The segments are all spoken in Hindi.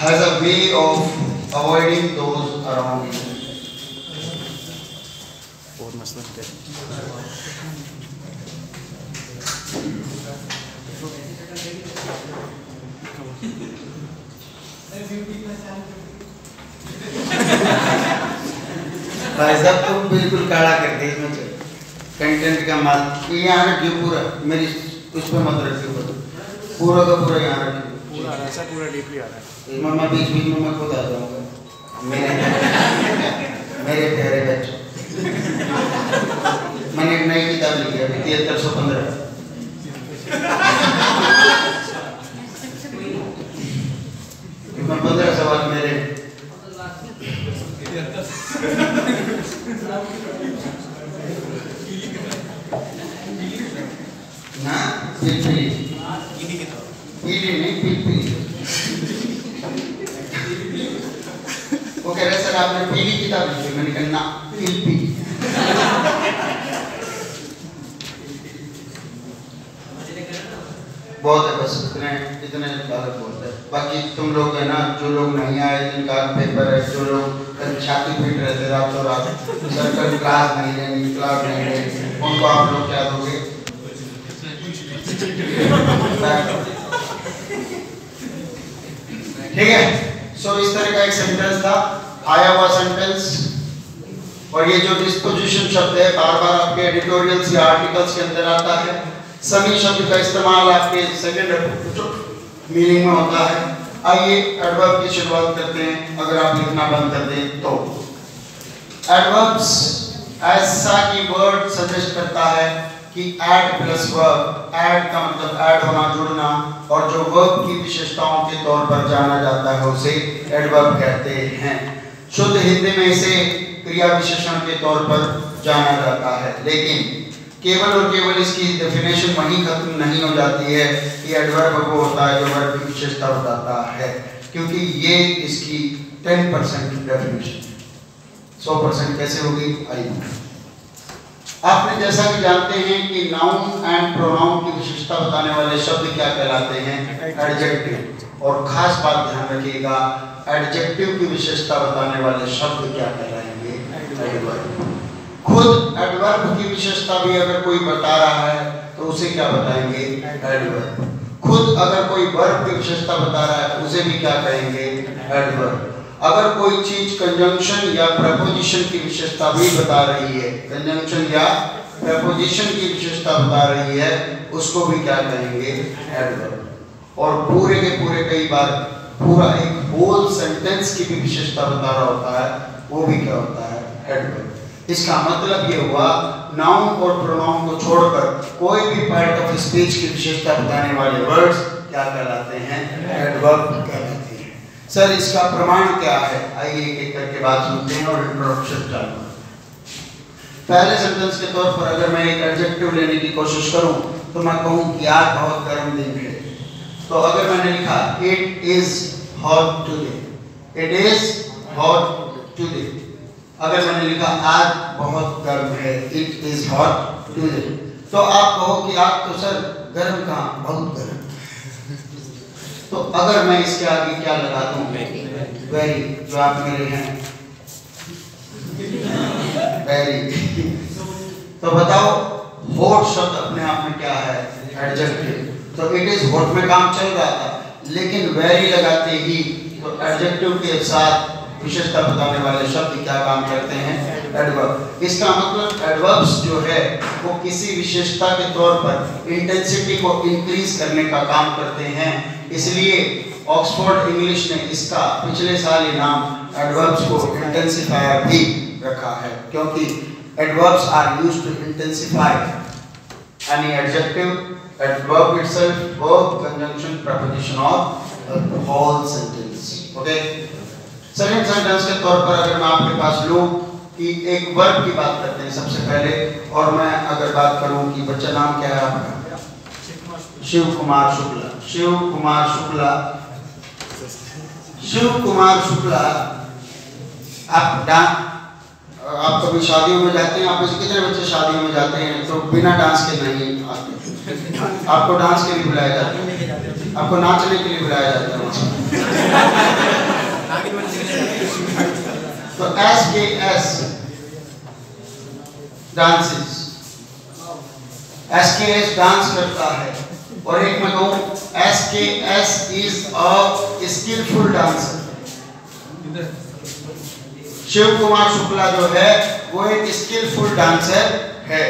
has a way of avoiding those around you. और मसला क्या भाई साहब तुम बिल्कुल काला कर दे इसमें कंटेंट का माल। ये यहाँ रखियो पूरा मेरी उस पर मत रखियो बस। पूरा का पूरा यहाँ रखियो पूरा ऐसा पूरा डीपली आ रहा है। मैं बीच बीच में मैं खुद आ जाऊँगा। मेरे मेरे प्यारे बच्चों। मैंने एक नई किताब लिखी है तिहत्तर सौ पंद्रह। पंद्रह सवाल मेरे। ना? पिलपिली पीली नहीं पिलपिली वो कह रहे सर आपने पीली किताब लिखी मैंने कहा ना पिलपिली बहुत है बस, इतने इतने बालक बहुत है। बाकी तुम लोग है ना, जो लोग नहीं आए, जिनका पेपर है, जो लोग छाती पीट रहे थे रातों रात सर कल क्लास नहीं लेनी क्लास नहीं लेनी, उनको आप लोग क्या दोगे? ठीक है? सो इस तरह का एक सेंटेंस था, आया हुआ सेंटेंस और ये जो डिस्पोजिशन शब्द है बार बार आपके एडिटोरियल्स या आर्टिकल्स के अंदर आता है। समी शब्द का इस्तेमाल आपके सेकंड मीनिंग में होता है। आइए एडवर्ब की शुरुआत करते हैं, अगर आप लिखना बंद कर दें तो। एडवर्ब्स ऐसा की वर्ड सजेस्ट करता है कि ऐड प्लस वर्ब ऐड का मतलब ऐड होना, जुड़ना, और जो वर्ब की विशेषताओं के तौर पर जाना जाता है, उसे एडवर्ब कहते हैं। शुद्ध हिंदी में इसे क्रिया विशेषण के तौर पर जाना जाता है। लेकिन केवल और केवल इसकी डेफिनेशन वहीं खत्म नहीं हो जाती है कि एडवर्ब वो होता है जो वर्ब की विशेषता बताता है, क्योंकि ये इसकी 10 परसेंट डेफिनेशन 100 परसेंट कैसे होगी? आइए आपने जैसा कि जानते हैं कि नाउन एंड प्रोनाउन की विशेषता बताने वाले शब्द क्या कहलाते हैं? एडजेक्टिव और खास बात ध्यान रखिएगा एडजेक्टिव की विशेषता बताने वाले शब्द क्या कहलाएँगे? खुद एडवर्ब की विशेषता भी अगर कोई बता रहा है तो उसे क्या बताएँगे? एडवर्ब खुद अगर कोई वर्ब की विशेषता बता रहा है, उसे भी क्या कहेंगे? एडवर्ब अगर कोई चीज़ कंजंक्शन या प्रपोजिशन की विशेषता भी बता रही है कंजंक्शन या प्रपोजिशन की विशेषता बता रही है, उसको भी क्या कहेंगे? और पूरे के पूरे कई बार पूरा एक होल सेंटेंस की भी विशेषता बता रहा होता है, वो भी क्या होता है? इसका मतलब ये हुआ नाउन और प्रोनाउन को छोड़कर कोई भी पार्ट ऑफ़ स्पीच की विशेषता बताने वाले वर्ड्स क्या कहलाते हैं? एडवर्ब कहलाते हैं। सर, इसका प्रमाण क्या है? आइए एक एक करके बात सुनते हैं और इंट्रोडक्शन चालू पहले सेंटेंस के तौर पर अगर मैं एक एडजेक्टिव लेने की कोशिश करूँ तो मैं कहूँ कि आज बहुत गर्म दिन है। तो अगर मैंने लिखा it is hot today it is hot today अगर मैंने लिखा, आज बहुत गर्म है। इट इज़ हॉट टुडे तो आप कहो कि, आज तो सर, गर्म कहाँ? बहुत गर्म तो अगर मैं इसके आगे क्या लगा दूँ वेरी जो आप मेरे हैं। वेरी तो बताओ वोट शब्द अपने आप में क्या है? एडजेक्टिव तो इट इज़ वोट में काम चल रहा था लेकिन वेरी लगाते ही तो एडजेक्टिव के साथ विशेषता बताने वाले शब्द क्या काम करते हैं? एडवर्ब इसका मतलब एडवर्ब्स जो है, वो किसी विशेषता के तौर पर इंटेंसिटी को इंक्रीज करने का काम करते हैं। इसलिए ऑक्सफोर्ड इंग्लिश ने इसका पिछले साल ही नाम एडवर्ब्स को इंटेंसिफायर भी रखा है, क्योंकि adverbs are used to intensify any adjective, adverb itself, verb, conjunction, preposition or a whole sentence. Okay? Second sentence के तौर पर अगर मैं आपके पास लूँ कि एक वर्ब की बात करते हैं सबसे पहले, और मैं अगर बात करूँ कि बच्चा नाम क्या है आपका? शिव कुमार शुक्ला। शिव कुमार शुक्ला। शिव कुमार शुक्ला, आप डांस आप कभी शादियों में जाते हैं? आप में कितने बच्चे शादियों में जाते हैं? तो बिना डांस के नहीं आते। आपको डांस के लिए बुलाया जाता है? आपको नाचने के लिए बुलाया जाता है? एस डांसेस एस डांस करता है। और एक मैं K S is a skilful dancer Shiv Kumar Shukla जो है, वो एक स्किलफुल डांसर है।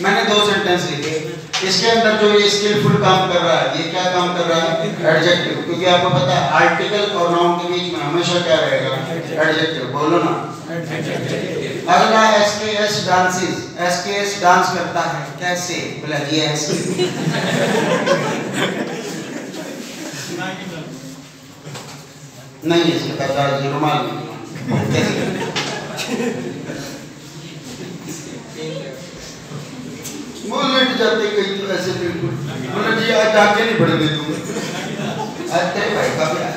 मैंने दो सेंटेंस लिखे। इसके अंदर जो ये स्किलफुल काम कर रहा है, ये क्या काम कर रहा है? एडजेक्टिव क्योंकि आपको पता है आर्टिकल और नाउन के बीच में हमेशा क्या रहेगा? एडजेक्टिव बोलो ना। अगला S K S dances S K S dance करता है. कैसे? बोला जी ऐसे नहीं, इसके कहता है रुमाल नहीं कैसे लेट जाते कहीं तो ऐसे बिल्कुल। बोला जी, आज आके नहीं पड़े तुम आज तेरे भाई का आया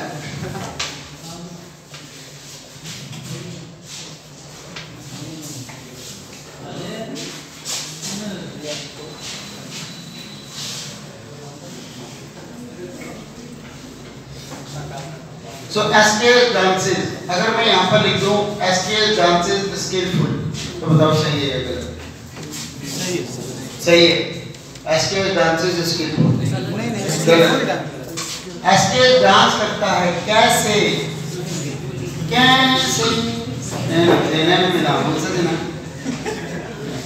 सो एसकेएस डांसेस अगर मैं यहाँ पर लिख दूँ एसकेएस डांसेस स्किलफुल तो बताओ, सही है या गलत? सही है। सर सही है। एसकेएस डांसेस नहीं एसकेएस डांस करता है। कैसे? कैसे? देना नहीं मिला मुझसे देना।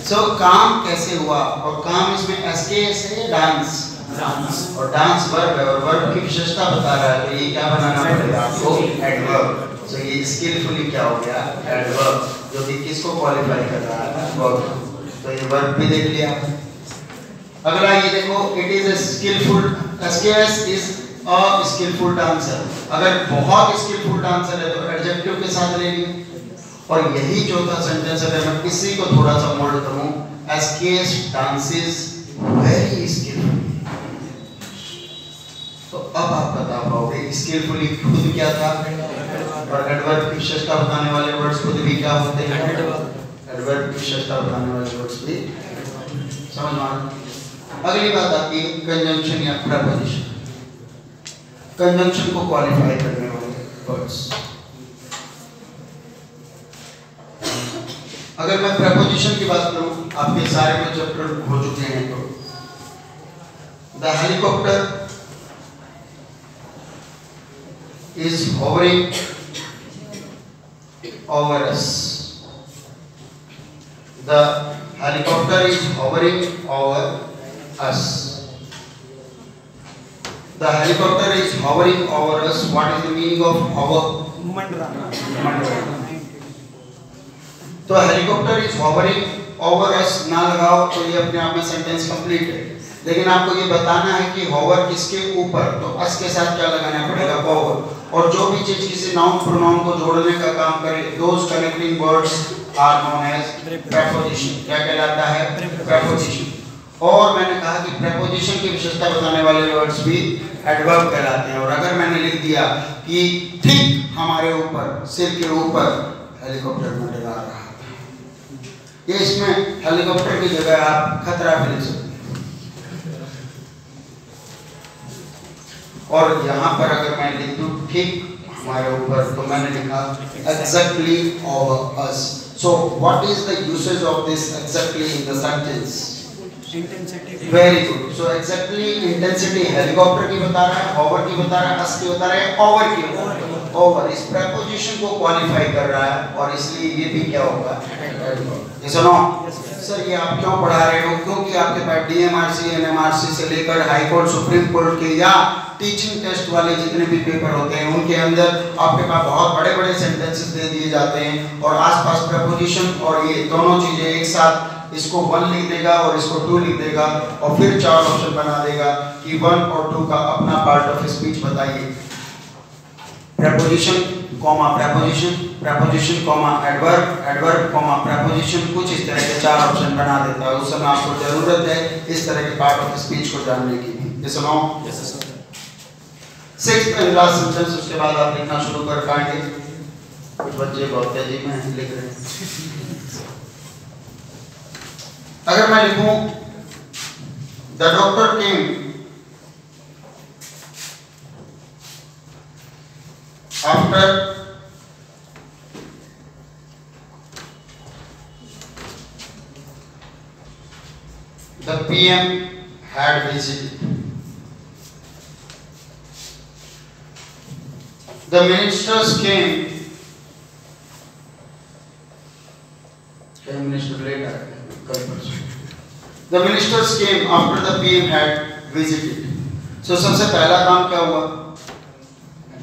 सो so, काम कैसे हुआ? और काम इसमें एसकेएस है डांस डांस और डांस वर्ब है और वर्ब की विशेषता बता रहा है। तो ये क्या बनाना पड़ेगा आपको? एडवर्ब तो ये स्किलफुली क्या हो गया? एडवर्ब जो कि किसको क्वालिफाई कर रहा है? वर्ब तो ये वर्ब भी देख लिया। अगला ये देखो it is skilful SKS is a skilful dancer अगर बहुत स्किलफुल डांसर है तो एडजेक्टिव के साथ ले लिए और यही चौथा सेंटेंस अगर मैं इसी को थोड़ा सा मोल्ड करूँ एसकेएस डांसेस वेरी स्किलफुल तो अब आप बता पाओगे स्किलफुली खुद क्या था? और एडवर्ब की विशेषता बताने वाले वर्ड्स खुद भी क्या होते हैं? एडवर्ब की विशेषता बताने वाले वर्ड्स भी। समझ में आ? अगली बात आती है कंजंक्शन या प्रपोजिशन कंजंक्शन को क्वालिफाई करने वाले वर्ड्स अगर मैं प्रपोजिशन की बात करूँ, आपके सारे में चैप्टर हो चुके हैं तो। The helicopter is hovering over us. The helicopter is hovering over us. The helicopter is hovering over us. What is the meaning of hover? तो helicopter is hovering over us ना लगाओ तो ये अपने आप में सेंटेंस कंप्लीट है। लेकिन आपको ये बताना है कि होवर किसके ऊपर? तो अस के साथ क्या लगाना पड़ेगा? ओवर और जो भी चीज़ किसी नाउन प्रोनाउन को जोड़ने का काम करे those connecting words are known as preposition क्या कहलाता है? प्रेपोजिशन और मैंने कहा कि प्रेपोजिशन की विशेषता बताने वाले वर्ड्स भी एडवर्ब कहलाते हैं। और अगर मैंने लिख दिया कि ठीक हमारे ऊपर, सिर के ऊपर हेलीकॉप्टर मंडरा रहा था। ये इसमें हेलीकॉप्टर की जगह आप खतरा भी ले सकते और यहाँ पर अगर मैं लिख दूँ, ठीक हमारे ऊपर तो मैंने लिखा, exactly over us. So, what is the usage of this exactly in the very good. So exactly intensity helicopter की बता रहा है hover की बता रहा है us की बता रहा है over की बता रहा है। Over इस preposition को qualify कर रहा है और इसलिए ये भी क्या होगा? or no सर ये आप क्यों पढ़ा रहे हो? क्योंकि आपके पास डीएमआरसी एनएमआरसी से लेकर हाई कोर्ट सुप्रीम कोर्ट के या टीचिंग टेस्ट वाले जितने भी पेपर होते हैं उनके अंदर आपके पास बहुत बड़े बड़े सेंटेंसेस दे दिए जाते हैं और आसपास प्रपोजिशन और ये दोनों चीज़ें एक साथ इसको वन लिख देगा और इसको टू लिख देगा और फिर चार ऑप्शन बना देगा कि वन और टू का अपना पार्ट ऑफ़ स्पीच बताइए। Preposition comma preposition preposition comma adverb adverb comma preposition कुछ इस तरह के चार ऑप्शन बना देता है। उस समय आपको ज़रूरत है इस तरह के पार्ट ऑफ़ स्पीच को जानने की। भी ये सुनो सिक्स्थ एंड लास्ट सेंटेंस उसके बाद आप लिखना शुरू कर पाएँगे। कुछ बच्चे बहुत तेज़ी में लिख रहे हैं। अगर मैं लिखूं The doctor came after the PM had visited. The ministers came. The ministers came after the PM had visited. So, सबसे पहला काम क्या हुआ?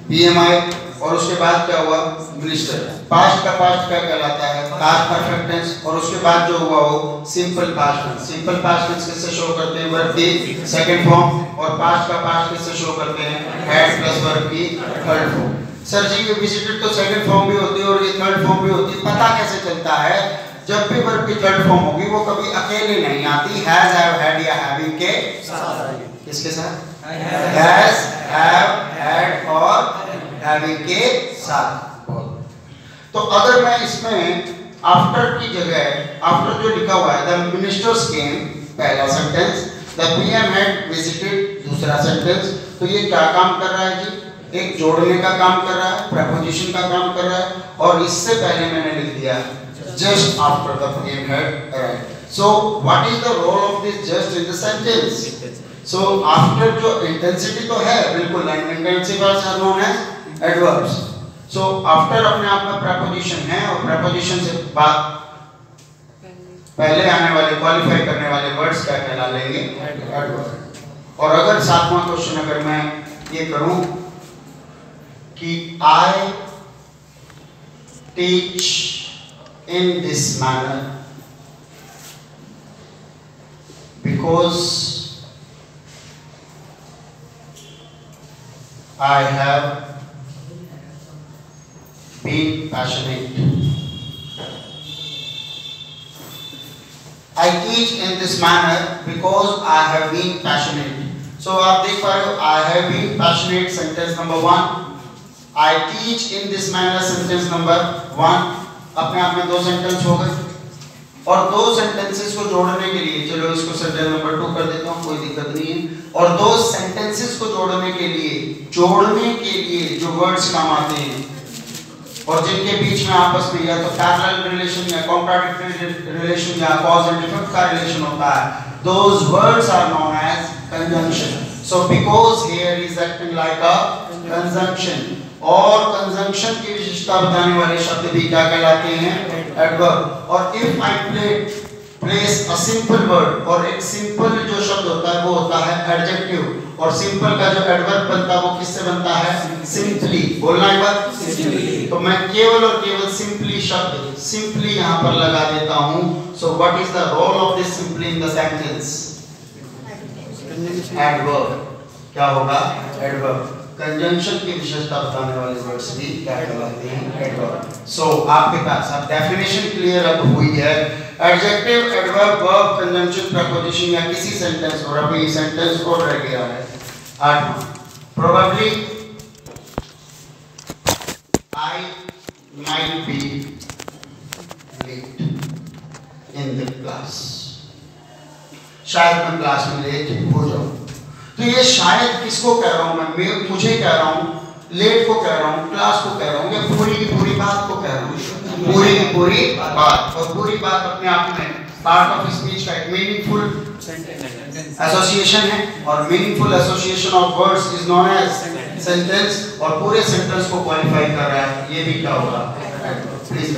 PM आए और उसके बाद क्या हुआ? मिनिस्टर पास्ट का पास्ट क्या कहलाता है? पास्ट परफेक्ट टेंस और उसके बाद जो हुआ वो simple past tense simple past tense किससे शो करते हैं? वर्ब की सेकंड फॉर्म और पास्ट का पास्ट किससे शो करते हैं? हैड प्लस वर्ब की थर्ड फॉर्म सर जी, ये विजिटेड तो सेकंड फॉर्म भी होती है और ये थर्ड फॉर्म भी होती है. पता कैसे चलता है? जब भी वर्ब की थर्ड फॉर्म होगी, वो कभी अकेले नहीं आती। हैज़ हैव हैड या हैविंग के किसके साथ? हैज़ हैव हैड और हैविंग के साथ। तो अगर मैं इसमें आफ्टर की जगह आफ्टर जो लिखा हुआ है द मिनिस्टर्स केम पहला sentence the PM had visited दूसरा सेंटेंस तो ये क्या काम कर रहा है जी? एक जोड़ने का काम कर रहा है प्रपोजिशन का काम कर रहा है, और इससे पहले मैंने लिख दिया just after the pm had arrived. So what is the role of this just in the sentence? So after जो intensity तो है बिल्कुल and intensive are known as adverbs. So after अपने आप में preposition है और preposition से बाद पहले आने वाले क्वालिफाई करने वाले वर्ड्स क्या कहला लेंगे एडवर्ब और अगर सातवां क्वेश्चन अगर मैं ये करूँ कि I teach in this manner because I have been passionate. I teach in this manner because I have been passionate. So आप देख पा रहे हो I have been passionate sentence number one. I teach in this manner sentence number one. अपने आप में दो सेंटेंस हो गए। और दो सेंटेंसेस को जोड़ने के लिए, चलो इसको सेंटेंस नंबर टू कर देता हूँ, कोई दिक्कत नहीं है। और दो सेंटेंसेस को जोड़ने के लिए, जोड़ने के लिए जो वर्ड्स काम आते हैं, और जिनके बीच में आपस में या तो पैरेलल रिलेशन या कॉन्ट्राडिक्टरी रिलेशन या कॉज एंड इफ़ेक्ट का रिलेशन होता है, those words are known as conjunction. So, because here is acting like a conjunction. और कंजंक्शन की विशेषता बताने वाले शब्द भी क्या कहलाते हैं? एडवर्ब और if I play place a simple word और एक सिंपल जो शब्द होता है वो होता है एडजेक्टिव और सिंपल का जो एडवर्ब बनता है वो किससे बनता है? सिंपली बोलना एक बार? तो मैं केवल और केवल सिंपली शब्द सिंपली यहाँ पर लगा देता हूँ. So what is the role of this simply in the sentence adverb क्या होगा? एडवर्ब कंजंक्शन की विशेषता बताने वाले वर्ड्स भी क्या कहलाते हैं? एडवर्ब सो आपके पास अब डेफिनेशन क्लियर अब हुई है। Adjective adverb verb conjunction preposition या किसी सेंटेंस और अभी सेंटेंस और रह गया है। आठवां probably I might be late in the class. शायद मैं क्लास में लेट हो जाऊँ। तो ये शायद किसको कह रहा हूँ मैं? मुझे कह रहा हूँ लेट को कह रहा हूँ क्लास को कह रहा हूँ, या पूरी की पूरी बात को कह रहा हूँ? पूरी की पूरी बात, और पूरी बात अपने आप में पार्ट ऑफ़ स्पीच का एक मीनिंगफुल एसोसिएशन है, और meaningful association of words is known as sentence और पूरे सेंटेंस को क्वालिफाई कर रहा है, ये भी क्या होगा? प्लीज़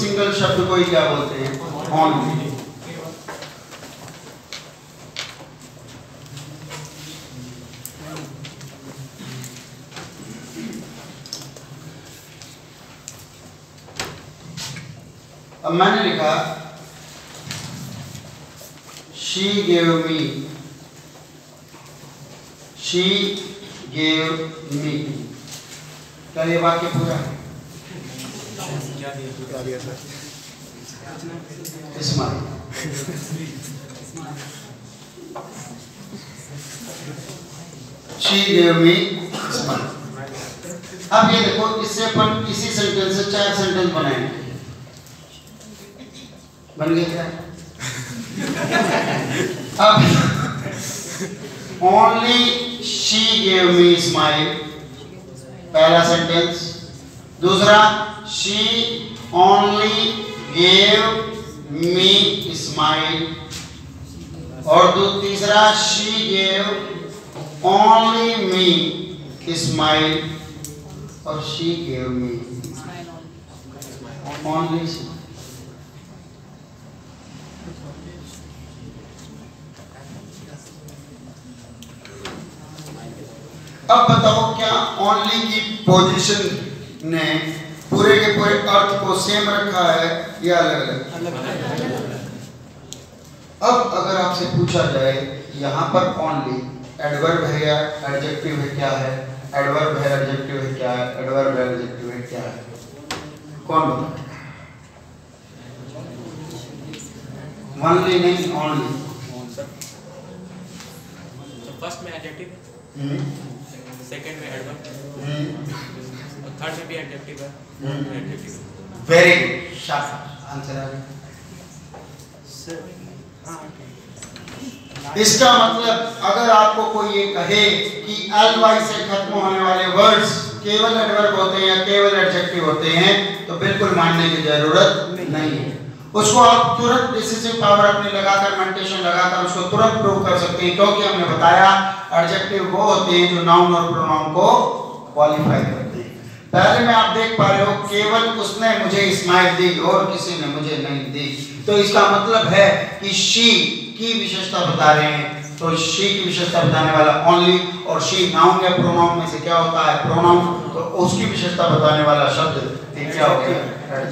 सिंगल शब्द को ही क्या बोलते हैं ओनली अब मैंने लिखा she gave me she gave me क्या ये वाक्य पूरा है क्या दिया sir smile she gave me smile अब ये देखो इससे अपन इसी सेंटेंस से चार सेंटेंस बनाएँगे बन गए क्या अब only she gave me smile पहला सेंटेंस दूसरा she only gave me smile और दो तीसरा she gave only me smile और शी गेव मी ओनली अब बताओ क्या ओनली की पोजीशन ने पूरे के पूरे अर्थ को सेम रखा है या अलग अलग अब अगर आपसे पूछा जाए यहाँ पर ओनली एडवर्ब है या एडजेक्टिव है क्या है? एडवर्ब है एडजेक्टिव है क्या है? एडवर्ब है एडजेक्टिव है क्या है? कौन बता ओनली नहीं ओनली तो फ़र्स्ट में एडजेक्टिव है सेकंड में एडवर्ब थर्ड में भी एडजेक्टिव है हम्म। एडजेक्टिव वेरी गुड शाबाश आंसर आ गया। सर हाँ इसका मतलब अगर आपको कोई ये कहे कि एल वाई से खत्म होने वाले वर्ड्स केवल एडवर्ब होते हैं या केवल एडजेक्टिव होते हैं तो बिल्कुल मानने की ज़रूरत नहीं है। उसको आप तुरंत डिसिसिव पावर अपने लगाकर मेंटेशन लगाकर उसको तुरंत प्रूव कर सकते हैं, क्योंकि हमने बताया एडजेक्टिव वो होते हैं जो नाउन और प्रोनाउन को क्वालिफाई करते हैं। पहले में आप देख पा रहे हो, केवल उसने मुझे स्माइल दी और किसी ने मुझे नहीं दी। तो इसका मतलब है कि शी की विशेषता बता रहे हैं। तो शी की विशेषता बताने वाला ओनली और शी नाउन या प्रोनाउन में से क्या होता है? प्रोनाउन तो उसकी विशेषता बताने वाला शब्द क्या हो गया?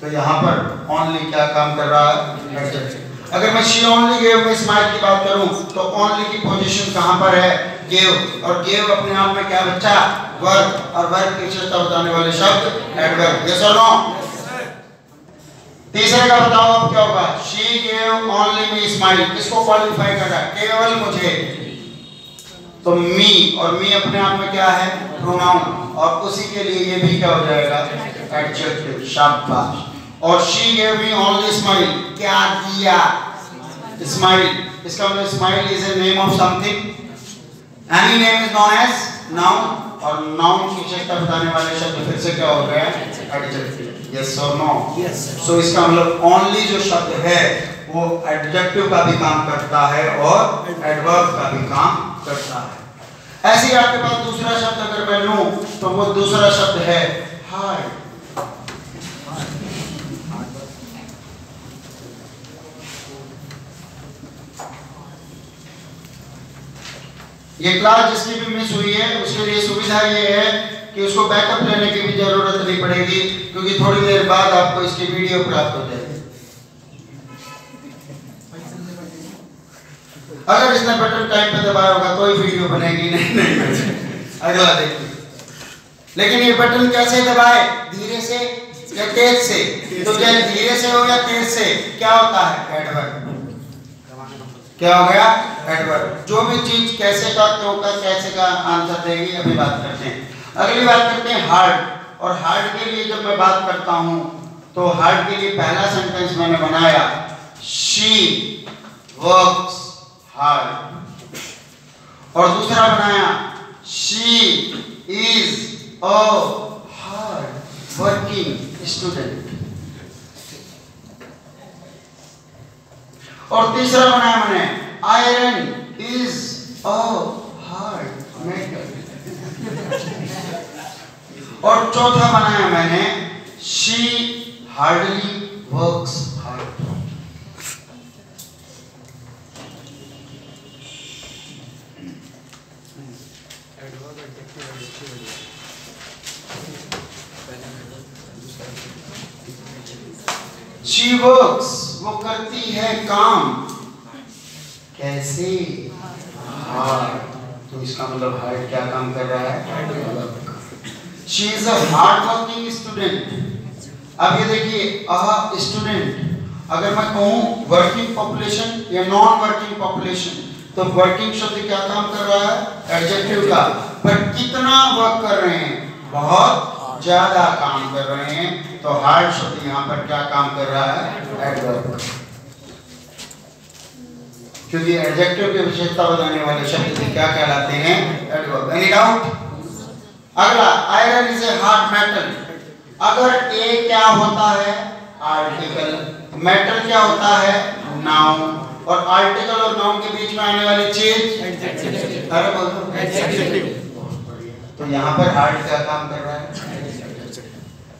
तो यहाँ पर ओनली क्या काम कर रहा है? एडजेक्टिव अगर मैं she only gave me smile की बात करूँ तो ओनली की पोजीशन कहाँ पर है? गेव और गेव अपने आप में क्या बच्चा? वर्ब और वर्ब की विशेषता बताने वाले शब्द एडवर्ब यस और नो तीसरे का बताओ अब क्या होगा? She gave only me smile किसको क्वालिफाई कर रहा है? केवल मुझे। तो मी और मी अपने आप में क्या है? प्रोनाउन और उसी के लिए ये भी क्या हो जाएगा? एडजेक्टिव शाबाश. और she gave me only smile क्या दिया स्माइल इसका मतलब smile is a name of something any name is known as noun और नाउन की विशेषता बताने वाले शब्द फिर से क्या हो गया? एडजेक्टिव यस और नो यस सो इसका मतलब ओनली जो शब्द है वो एडजेक्टिव का भी काम करता है और एडवर्ब का भी काम करता है। ऐसे ही आपके पास दूसरा शब्द अगर मैं लूँ तो वो दूसरा शब्द है हार्ड ये क्लास जिसकी भी मिस हुई है, उसके लिए सुविधा ये है कि उसको बैकअप लेने की भी ज़रूरत नहीं पड़ेगी, क्योंकि थोड़ी देर बाद आपको इसकी वीडियो प्राप्त हो जाएगी। अगर इसने बटन टाइम पे दबाया होगा, कोई वीडियो बनेगी नहीं नहीं अगला देखिए। लेकिन ये बटन कैसे दबाए? धीरे से या तेज से? तो चाहे धीरे से हो या तेज से? क्या होता है एडवर्ब क्या हो गया? एडवर्ब जो भी चीज़ कैसे का, क्यों का, कैसे का आंसर देगी, अभी बात करते हैं। अगली बात करते हैं हार्ड और हार्ड के लिए जब मैं बात करता हूँ तो हार्ड के लिए पहला सेंटेंस मैंने बनाया शी वर्क्स हार्ड और दूसरा बनाया she is a hard working student और तीसरा बनाया मैंने iron is a hard metal और चौथा बनाया मैंने, she hardly works hard. She works, वो करती है काम. कैसे? हार्ड। तो इसका मतलब हार्ड क्या काम कर रहा है? She is a hard working student अब ये देखिए अ स्टूडेंट अगर मैं कहूँ वर्किंग पॉपुलेशन या नॉन वर्किंग पॉपुलेशन तो वर्किंग शब्द क्या काम कर रहा है? एडजेक्टिव का। पर कितना वर्क कर रहे हैं? बहुत ज़्यादा काम कर रहे हैं। तो हार्ड शब्द यहाँ पर क्या काम कर रहा है? एडवर्ब क्योंकि एडजेक्टिव की विशेषता बताने वाले शब्द से क्या कहलाते हैं? एडवर्ब एनी डाउट अगला iron is a hard metal अगर ए क्या होता है? आर्टिकल मेटल क्या होता है? नाउन और आर्टिकल और नाउन के बीच में आने वाली चीज़? अरे बोल दो तो यहाँ पर हार्ड क्या काम कर रहा है?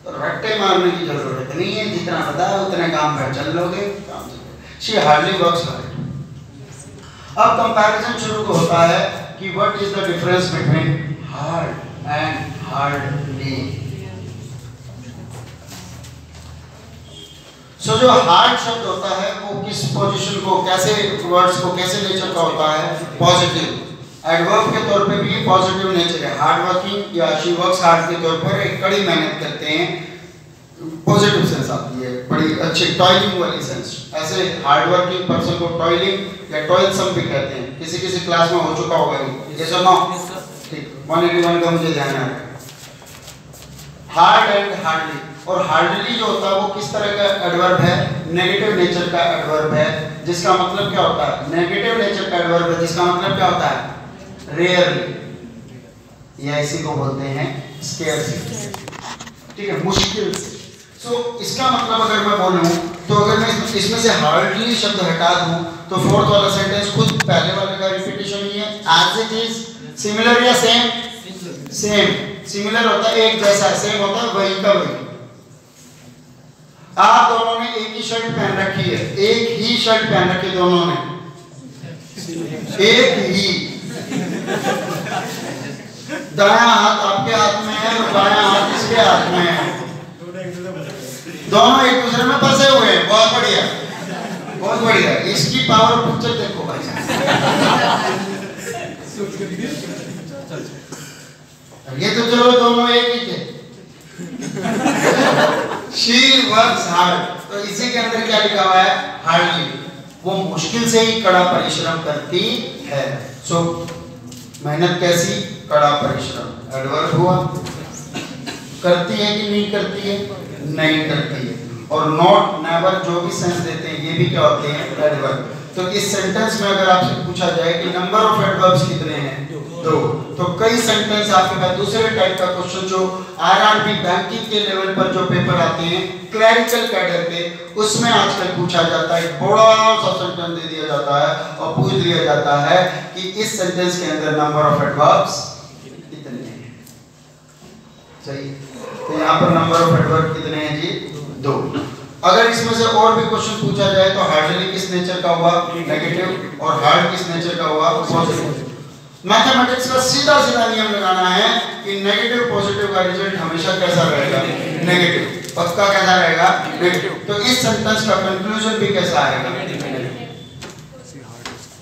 तो रट्टे मारने की ज़रूरत नहीं है। जितना है उतने काम पर चल लोगे। काम शी हार्डली वर्क्स हार्ड अब कंपैरिजन शुरू होता है कि what is the difference between hard and hardly so जो हार्ड शब्द होता है, वो किस पोजीशन को, कैसे वर्ड्स को, कैसे नेचर का होता है? पॉजिटिव एडवर्ब के तौर पे भी पॉजिटिव नेचर है। हार्ड वर्किंग या शी वर्क्स हार्ड के तौर पर एक कड़ी मेहनत करते हैं। पॉजिटिव सेंस आती है बड़ी अच्छी टॉयलिंग वाली सेंस ऐसे हार्ड वर्किंग पर्सन को टॉयलिंग या टॉयलसम भी कहते हैं। किसी किसी क्लास में हो चुका होगा ये। सुनो ठीक। 181 का मुझे ध्यान है। हार्ड एंड हार्डली और हार्डली जो होता है वो किस तरह का एडवर्ब है? नेगेटिव नेचर का एडवर्ब है जिसका मतलब क्या होता है? नेगेटिव नेचर का एडवर्ब है जिसका मतलब क्या होता है? रेयरली या इसी को बोलते हैं स्केयरली ठीक है मुश्किल से। सो so, इसका मतलब अगर मैं बोलूँ तो अगर मैं इसमें से हार्डली शब्द हटा दूँ तो फोर्थ वाला सेंटेंस खुद पहले वाले का रिपीटेशन ही है एज इट इज़ सिमिलर या सेम सेम सिमिलर होता है एक जैसा सेम होता है वही का वही। आप दोनों ने एक ही शर्ट पहन रखी है एक ही शर्ट पहन रखी दोनों ने। एक ही। दाया हाथ आपके हाथ में है और बाया हाथ इसके हाथ में है। दोनों एक दूसरे में फंसे हुए हैं बहुत बढ़िया बहुत बढ़िया इसकी पावर पिक्चर देखो भाई ये तो चलो दोनों एक ही थे शी वर्क्स हार्ड तो इसी के अंदर क्या लिखा हुआ है हार्डली वो मुश्किल से ही कड़ा परिश्रम करती है सो मेहनत कैसी कड़ा परिश्रम एडवर्ब हुआ करती है कि नहीं करती है नहीं करती है। और नॉट नेवर जो भी सेंस देते हैं, ये भी क्या होते हैं? एडवर्ब तो इस सेंटेंस में अगर आपसे पूछा जाए कि नंबर ऑफ़ एडवर्ब्स कितने हैं? दो. तो कई सेंटेंस आपके पास, दूसरे टाइप का क्वेश्चन जो आरआरबी बैंकिंग के लेवल पर जो पेपर आते हैं क्लैरिकल कैडर के उसमें आजकल पूछा जाता है, बड़ा सा सेंटेंस दे दिया जाता है और पूछ दिया जाता है कि इस सेंटेंस के अंदर नंबर ऑफ़ एडवर्ब्स तो यहाँ पर नंबर ऑफ़ एडवर्ब कितने हैं जी? दो। अगर इसमें से और भी क्वेश्चन पूछा जाए तो हार्डली किस नेचर का हुआ? नेगेटिव और हार्ड किस नेचर का हुआ? पॉजिटिव मैथमेटिक्स का सीधा सीधा नियम लगाना है कि नेगेटिव पॉजिटिव का रिज़ल्ट हमेशा कैसा रहेगा? नेगेटिव पक्का कैसा रहेगा? नेगेटिव तो इस सेंटेंस का कंक्लूजन भी कैसा आएगा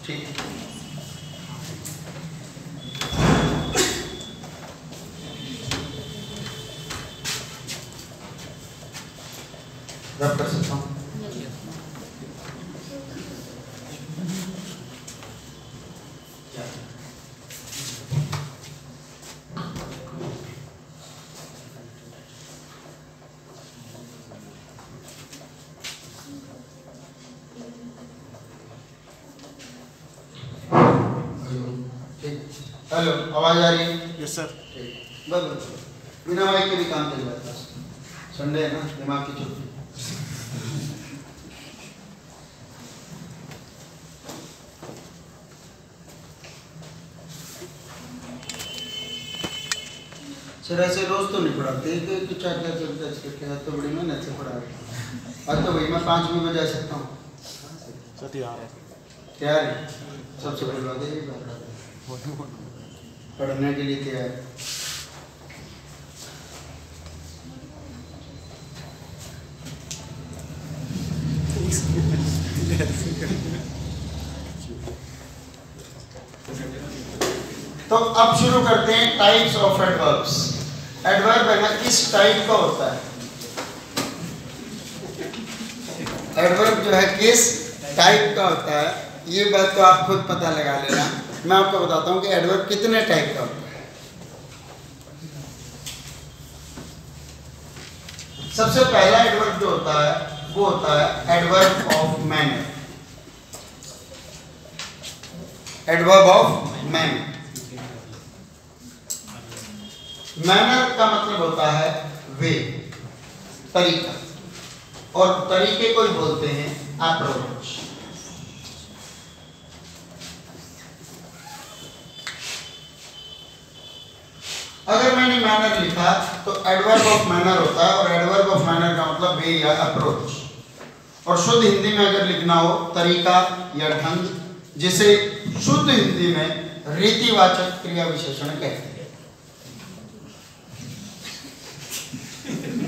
ठीक रब कर सकता हूँ हेलो आवाज़ आ रही है? यस सर ठीक. बिना माइक के भी काम चल रहा है। संडे है ना? दिमाग की छुट्टी सर ऐसे रोज तो नहीं पढ़ाते। एक एक चार चार चार चार करके आज तो बड़ी मेहनत से पढ़ा रहे हैं। आज तो भाई मैं पाँच भी बजा सकता हूँ। तैयार है? सबसे बड़ी बात है। पढ़ने के लिए तैयार। तो अब शुरू करते हैं टाइप्स ऑफ़ एडवर्ब्स एडवर्ब है ना, किस टाइप का होता है? एडवर्ब जो है, किस टाइप का होता है? ये बात तो आप खुद पता लगा लेना। मैं आपको बताता हूँ कि एडवर्ब कितने टाइप का होता है। सबसे पहला एडवर्ब जो होता है वो होता है adverb of manner adverb of manner manner का मतलब होता है वे, तरीका। और तरीके को ही बोलते हैं अप्रोच अगर मैंने मैनर लिखा तो एडवर्ब ऑफ़ मैनर होता है और एडवर्ब ऑफ़ मैनर का मतलब वे या अप्रोच और शुद्ध हिंदी में अगर लिखना हो, तरीका या ढंग, जिसे शुद्ध हिंदी में रीतिवाचक क्रिया विशेषण कहते हैं।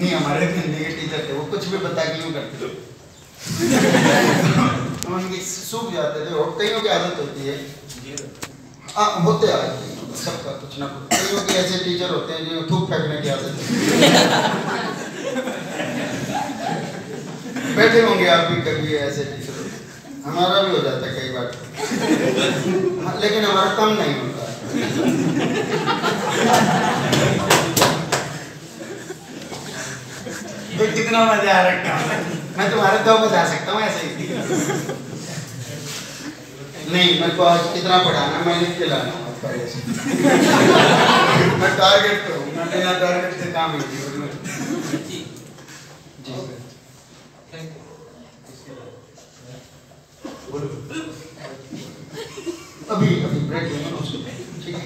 नहीं, हमारे हिंदी के टीचर थे, वो कुछ भी बता क्यों करते थे? उनकी सूख जाते थे, और कईयों की आदत होती है। हाँ होते आ सबका कुछ ना कुछ। कईयों के ऐसे टीचर होते हैं, जो थूक फेंकने की आदत बैठे होंगे आप भी कभी ऐसे टीचर हमारा भी हो जाता है कई बार। हाँ, लेकिन हमारा कम नहीं होता। तो कितना मज़ा आ रहा रखा मैं तुम्हारे दो बजा सकता हूँ ऐसे ही। नहीं मेरे को आज कितना पढ़ाना मैं लिख के लाना हूँ पहले से मैं टारगेट करूँ मैं बिना टारगेट से काम नहीं करूँ जी बोलो अभी अभी ब्रेक दूँगा ना ठीक है?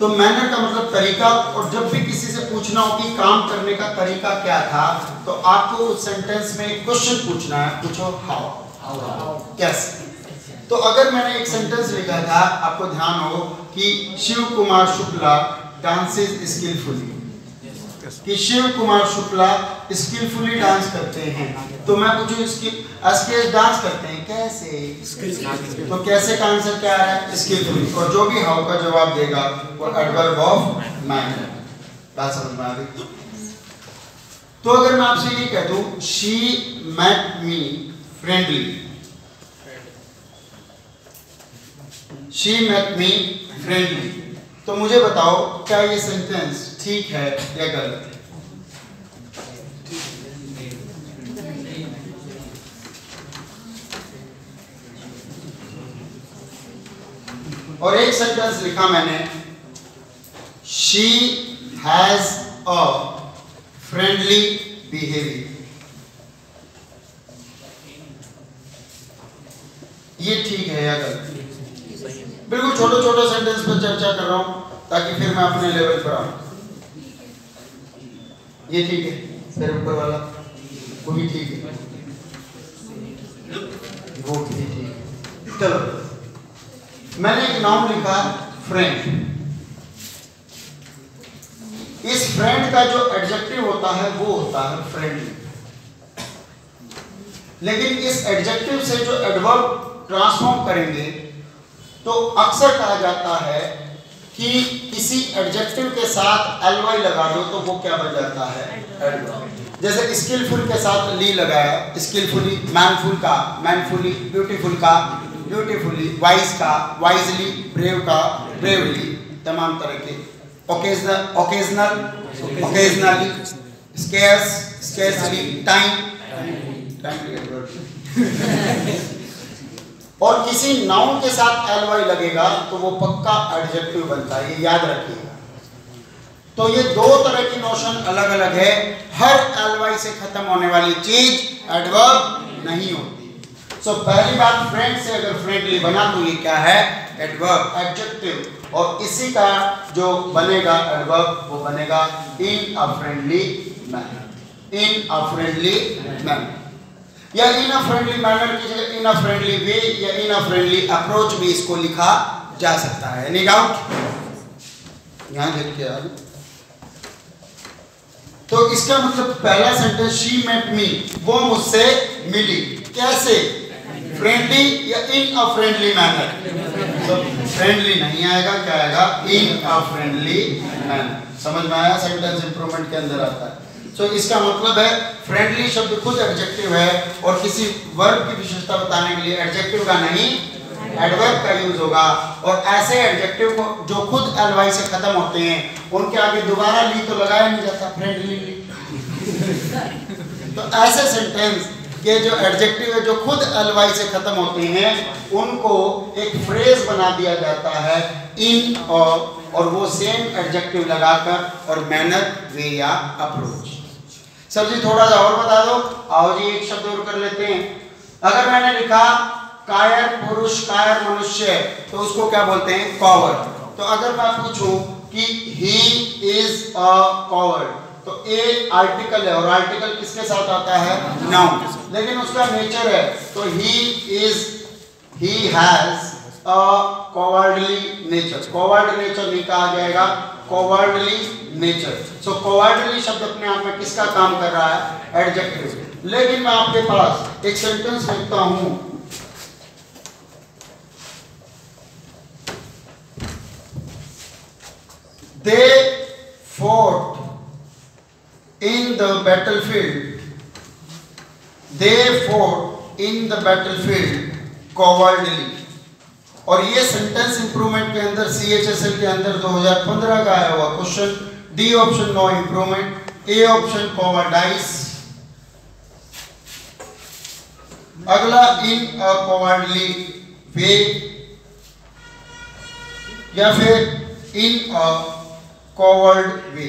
तो मैनर का मतलब तरीका और जब भी किसी से पूछना हो कि काम करने का तरीका क्या था तो आपको उस सेंटेंस में एक क्वेश्चन पूछना है पूछो हाउ कैसे तो अगर मैंने एक सेंटेंस लिखा था आपको ध्यान हो कि शिव कुमार शुक्ला डांसेस स्किलफुली। कि शिव कुमार शुक्ला स्किलफुली डांस करते हैं। तो मैं पूछूँ स्किल डांस करते हैं कैसे? तो कैसे का आंसर क्या आ रहा है? स्किलफुली और जो भी हाउ का जवाब देगा वो एडवर्ब ऑफ़ मैनर बात समझ में आ गई? तो अगर मैं आपसे ये कह दूँ she met me friendly she met me friendly तो मुझे बताओ क्या ये सेंटेंस ठीक है या गलत है और एक सेंटेंस लिखा मैंने she has a friendly behaviour ये ठीक है या गलत? बिल्कुल छोटे छोटे सेंटेंस पर चर्चा कर रहा हूँ, ताकि फिर मैं अपने लेवल पर आऊँ। ये ठीक है फिर ऊपर वाला, वो भी ठीक है। वो भी ठीक है। चलो, मैंने एक नाम लिखा फ्रेंड इस फ्रेंड का जो एडजेक्टिव होता है, वो होता है फ्रेंडली लेकिन इस एडजेक्टिव से जो एडवर्ब ट्रांसफॉर्म करेंगे तो अक्सर कहा जाता है कि किसी एडजेक्टिव के साथ एलवाई लगा दो तो वो क्या बन जाता है? जैसे स्किलफुल के साथ ली लगाया स्किलफुली मैनफुल का मैनफुली ब्यूटीफुल का ब्यूटीफुली वाइज का वाइजली ब्रेव का ब्रेवली तमाम तरह के। Occasional occasional occasionally scarce scarcely time और किसी नाउन के साथ एलवाई लगेगा तो वो पक्का एडजेक्टिव बनता है, ये याद रखिएगा। तो ये दो तरह की नोशन अलग अलग है। हर एलवाई से खत्म होने वाली चीज़ एडवर्ब नहीं होती। सो पहली बात फ्रेंड से अगर फ्रेंडली बना तो ये क्या है? एडवर्ब एडजेक्टिव और इसी का जो बनेगा एडवर्ब वो बनेगा in a friendly manner in a friendly manner या इन अ फ्रेंडली मैनर की जगह इन अ फ्रेंडली वे या इन अ फ्रेंडली अप्रोच भी इसको लिखा जा सकता है। एनी डाउट यहाँ लिख के तो इसका मतलब पहला सेंटेंस शी मेट मी वो मुझसे मिली। कैसे? फ्रेंडली या इन अ फ्रेंडली मैनर तो फ्रेंडली नहीं आएगा, क्या आएगा? इन अ फ्रेंडली मैनर समझ में आया? सेंटेंस इंप्रूवमेंट के अंदर आता है। सो so, इसका मतलब है फ्रेंडली शब्द खुद एडजेक्टिव है और किसी वर्ब की विशेषता बताने के लिए एडजेक्टिव का नहीं एडवर्ब का यूज़ होगा। और ऐसे एडजेक्टिव को जो खुद एलवाई से खत्म होते हैं उनके आगे दोबारा ली तो लगाया नहीं जाता फ्रेंडली तो ऐसे सेंटेंस के जो एडजेक्टिव है जो खुद एलवाई से खत्म होते हैं उनको एक फ्रेज बना दिया जाता है इन और और वो सेम एडजेक्टिव लगाकर और मैनर वे या अप्रोच सर जी, थोड़ा सा और बता दो। आओ जी, एक शब्द और कर लेते हैं। अगर मैंने लिखा, कायर पुरुष, कायर मनुष्य तो उसको क्या बोलते हैं? कॉवर तो अगर मैं पूछूँ कि ही इज़ अ कॉवर तो ए आर्टिकल है, और आर्टिकल किसके साथ आता है? नाउन लेकिन उसका नेचर है तो he is he has cowardly nature, coward nature नहीं कहा जाएगा, कॉवर्डली नेचर सो कॉवर्डली शब्द अपने आप में किसका काम कर रहा है एडजेक्टिव लेकिन मैं आपके पास एक सेंटेंस लिखता हूँ They fought in the battlefield. They fought in the battlefield cowardly. और ये सेंटेंस इंप्रूवमेंट के अंदर सी एच एस एल के अंदर 2015 का आया हुआ question D option no improvement A option cowardice अगला इन अ वे या फिर इन अ कॉवर्ड वे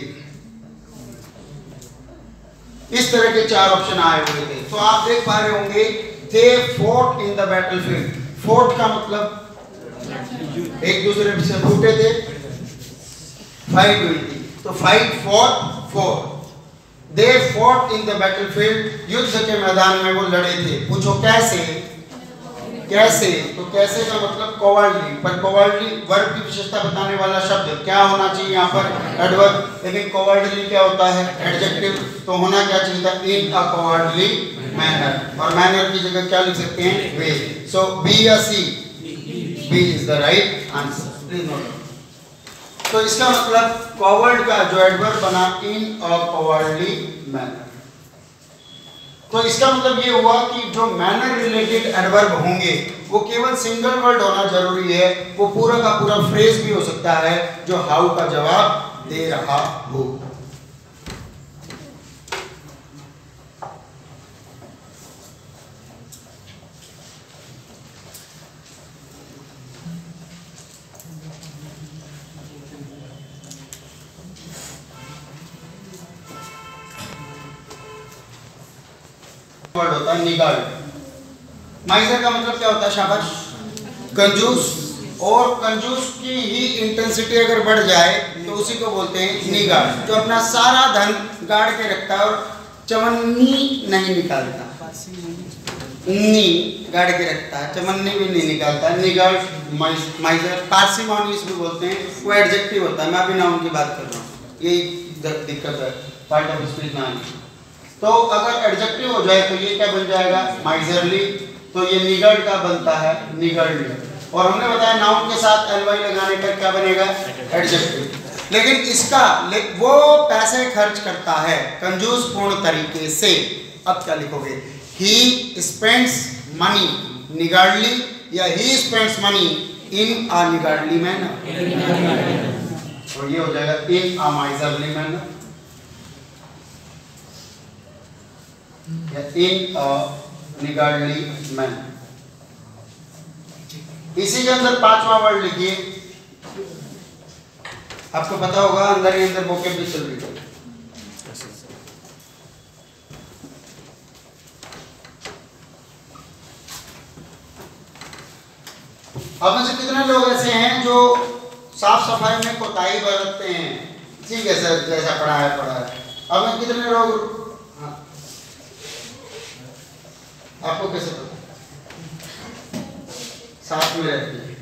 इस तरह के चार ऑप्शन आए हुए थे। तो आप देख पा रहे होंगे they fought in the battlefield fought का मतलब एक दूसरे से फूटे थे। फाइट हुई थी। तो fight for four they fought in the battlefield युद्ध के मैदान में वो लड़े थे। पूछो कैसे? कैसे? तो कैसे का मतलब कोवर्डली पर कोवर्डली वर्ब की विशेषता बताने वाला शब्द क्या होना चाहिए यहाँ पर? एडवर्ब लेकिन कोवर्डली क्या होता है? एडजेक्टिव तो होना क्या चाहिए था? इन अ कोवर्डली मैनर और मैनर की जगह क्या लिख सकते हैं? वे सो बी या C B is the right answer please note तो इसका मतलब कॉवर्ड का जो एडवर्ब बना इन अ कॉवर्डली मैनर तो इसका मतलब ये हुआ कि जो मैनर रिलेटेड एडवर्ब होंगे, वो केवल सिंगल वर्ड होना ज़रूरी है, वो पूरा का पूरा फ्रेज भी हो सकता है, जो हाउ का जवाब दे रहा हो। वर्ड होता है निगार्ड माइजर का मतलब क्या होता है, शाबाश? कंजूस और कंजूस की ही इंटेंसिटी अगर बढ़ जाए तो उसी को बोलते हैं निगार्ड जो अपना सारा धन गाड़ के रखता है और चवन्नी नहीं निकालता। नी गाड़ के रखता है, चमन्नी भी नहीं निकालता। निगार्ड माइजर पार्सिमोनियस भी बोलते हैं। वो एडजेक्टिव होता है, मैं अभी नाउन की बात कर रहा हूँ। यही दिक्कत है। पार्ट ऑफ़ स्पीच नाउन तो अगर एडजेक्टिव हो जाए तो ये क्या बन जाएगा? माइजरली तो ये निगर्ड का बनता है निगर्ड और हमने बताया नाउन के साथ एलवाई लगाने पर क्या बनेगा? एडजेक्टिव लेकिन इसका ले, वो पैसे खर्च करता है कंजूस पूर्ण तरीके से. अब क्या लिखोगे? ही स्पेंड्स मनी निगार्डली या he spends money in a niggardly manner और ये हो जाएगा in a miserly manner a niggardly manner. इसी के अंदर पांचवा वर्ड लिखिए। आपको पता होगा, अंदर ही अंदर बोके भी चल रही है। अब में से कितने लोग ऐसे हैं जो साफ़ सफ़ाई में कोताही बरतते हैं? ठीक है, सर, जैसा पढ़ा है पढ़ा है। अब में कितने लोग हाँ। आपको कैसे पता? साथ में रहती है।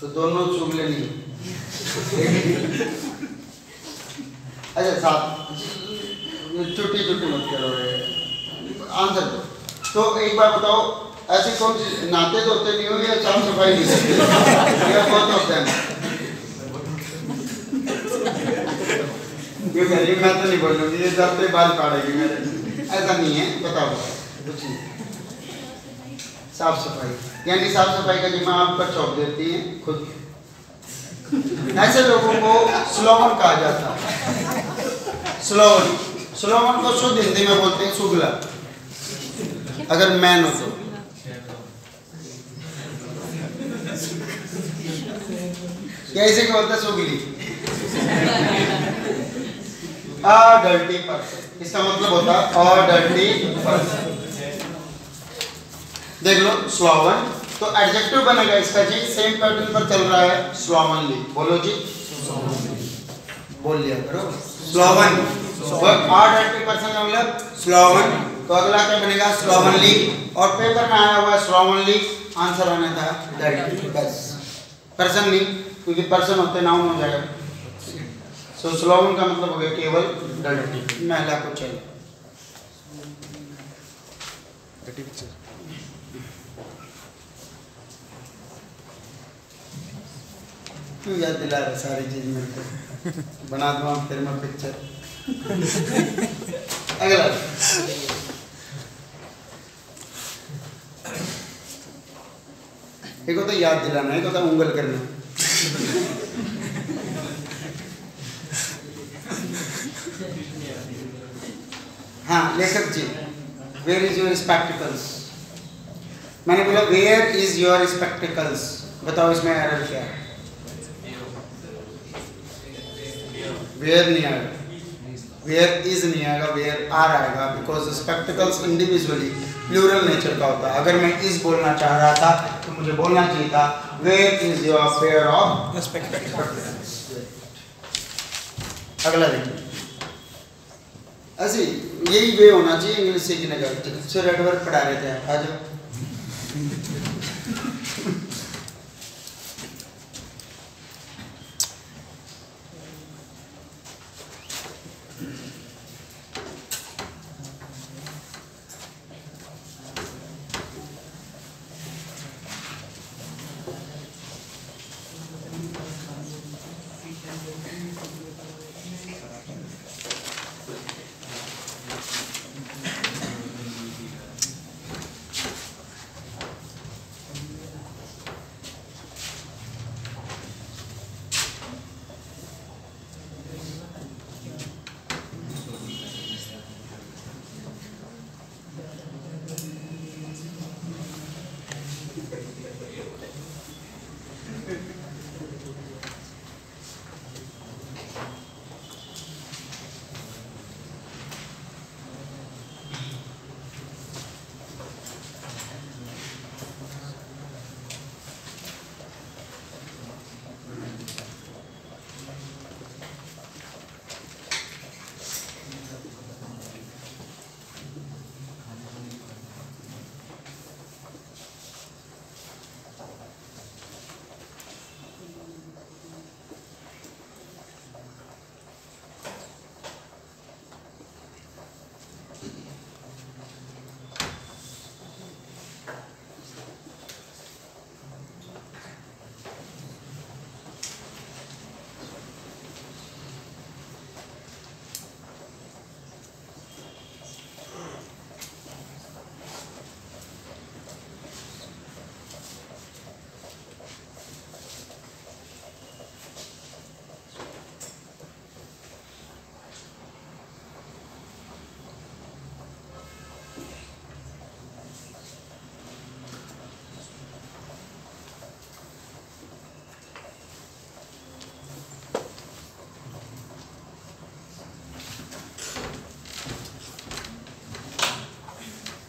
तो दोनों चुगले नहीं अच्छा साथ। छुट्टी छुट्टी मत करो आंसर दो। तो एक बार बताओ, ऐसी कौन सी नाते धोते नहीं हो या साफ़ सफ़ाई नहीं करते या बहुत होता है? ये मैं तो नहीं बोलूँगी ये जब से बाल काटेगी मेरे। ऐसा नहीं है। बताओ। कुछ नहीं। साफ़ सफ़ाई। यानी साफ़ सफ़ाई का जिम्मा आप पर सौंप देती है, खुद ऐसे लोगों को स्लोवन कहा जाता है। स्लोवन स्लोवन को शुद्ध हिंदी में बोलते हैं सुगला। अगर मैन हो तो। कैसे क्या बोलते हैं, सुगली? अडल्टी पर्सन इसका मतलब होता है अडल्टी पर्सन देख लो स्लोवन तो एडजेक्टिव बनेगा इसका जी सेम पैटर्न पर चल रहा है स्लोवनली बोलो जी। बोल लिया करो। स्लोवन आठ मतलब स्लोवन तो अगला क्या बनेगा? स्लोवनली और पेपर में आया हुआ स्लोवनली आंसर आना था। बस पर्सन नहीं क्योंकि पर्सन होते नाउन हो जाएगा। सो स्लोवन का मतलब हो गया केवल महिला को चाहिए क्यों याद दिला रहा सारी चीज़ मेरे को? बना दूँ फिर मैं पिक्चर अगला। एक होता याद दिलाना, एक होता उंगल करना। हाँ लेखक जी वेयर इज़ योर स्पेक्टिकल्स मैंने बोला वेयर इज़ योर स्पेक्टिकल्स बताओ इसमें एरर क्या है? वेयर नहीं आएगा वेयर इज़ नहीं आएगा? वेयर आर आएगा because spectacles individually plural nature का होता है। अगर मैं इज़ बोलना चाह रहा था तो मुझे बोलना चाहिए था where is your pair of spectacles अगला देखिए ऐसे यही वे होना चाहिए इंग्लिश सीखने का सो रेड वर्क पढ़ा रहे थे आप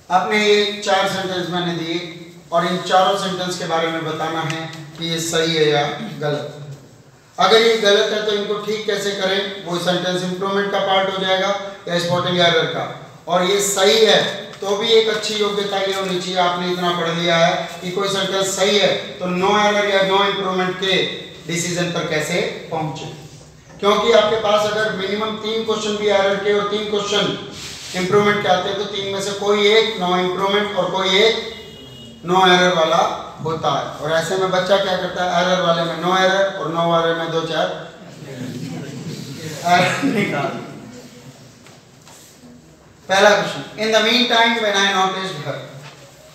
आपने ये चार सेंटेंस मैंने दिए और इन चारों सेंटेंस के बारे में बताना है कि ये सही है या गलत। अगर ये गलत है तो इनको ठीक कैसे करें? वो सेंटेंस इंप्रूवमेंट का पार्ट हो जाएगा या स्पॉटिंग एरर का। और ये सही है तो भी एक अच्छी योग्यता ये होनी चाहिए। आपने इतना पढ़ लिया है कि कोई सेंटेंस सही है तो नो एरर या नो इंप्रूवमेंट के डिसीज़न पर कैसे पहुँचे? क्योंकि आपके पास अगर मिनिमम तीन क्वेश्चन भी एरर के और तीन क्वेश्चन इंप्रूवमेंट के आते हैं? तो तीन में से कोई एक नो इंप्रूवमेंट और कोई एक नो एरर वाला होता है। और ऐसे में बच्चा क्या करता है? एरर वाले में नो एरर और नो एरर में दो चार पहला question in the meantime when I noticed her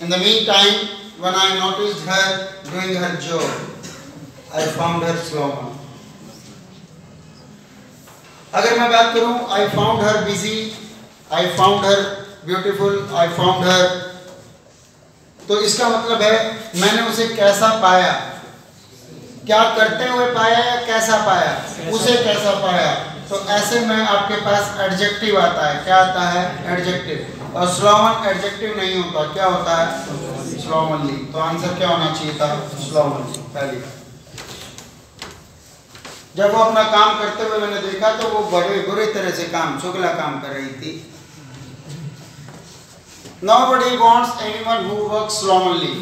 in the meantime when I noticed her doing her job I found her slow अगर मैं बात करूँ I found her busy I found her beautiful I found her तो इसका मतलब है मैंने उसे कैसा पाया? क्या करते हुए पाया या कैसा पाया? उसे कैसा पाया? तो ऐसे में आपके पास एडजेक्टिव आता है। क्या आता है? एडजेक्टिव और स्लोवन एडजेक्टिव नहीं होता। क्या होता है? स्लोवनली तो आंसर क्या होना चाहिए था? स्लोवनली पहली जब वो अपना काम करते हुए मैंने देखा तो वो बड़े बुरे तरह से काम शुक्ला काम कर रही थी। Nobody wants anyone who works slovenly.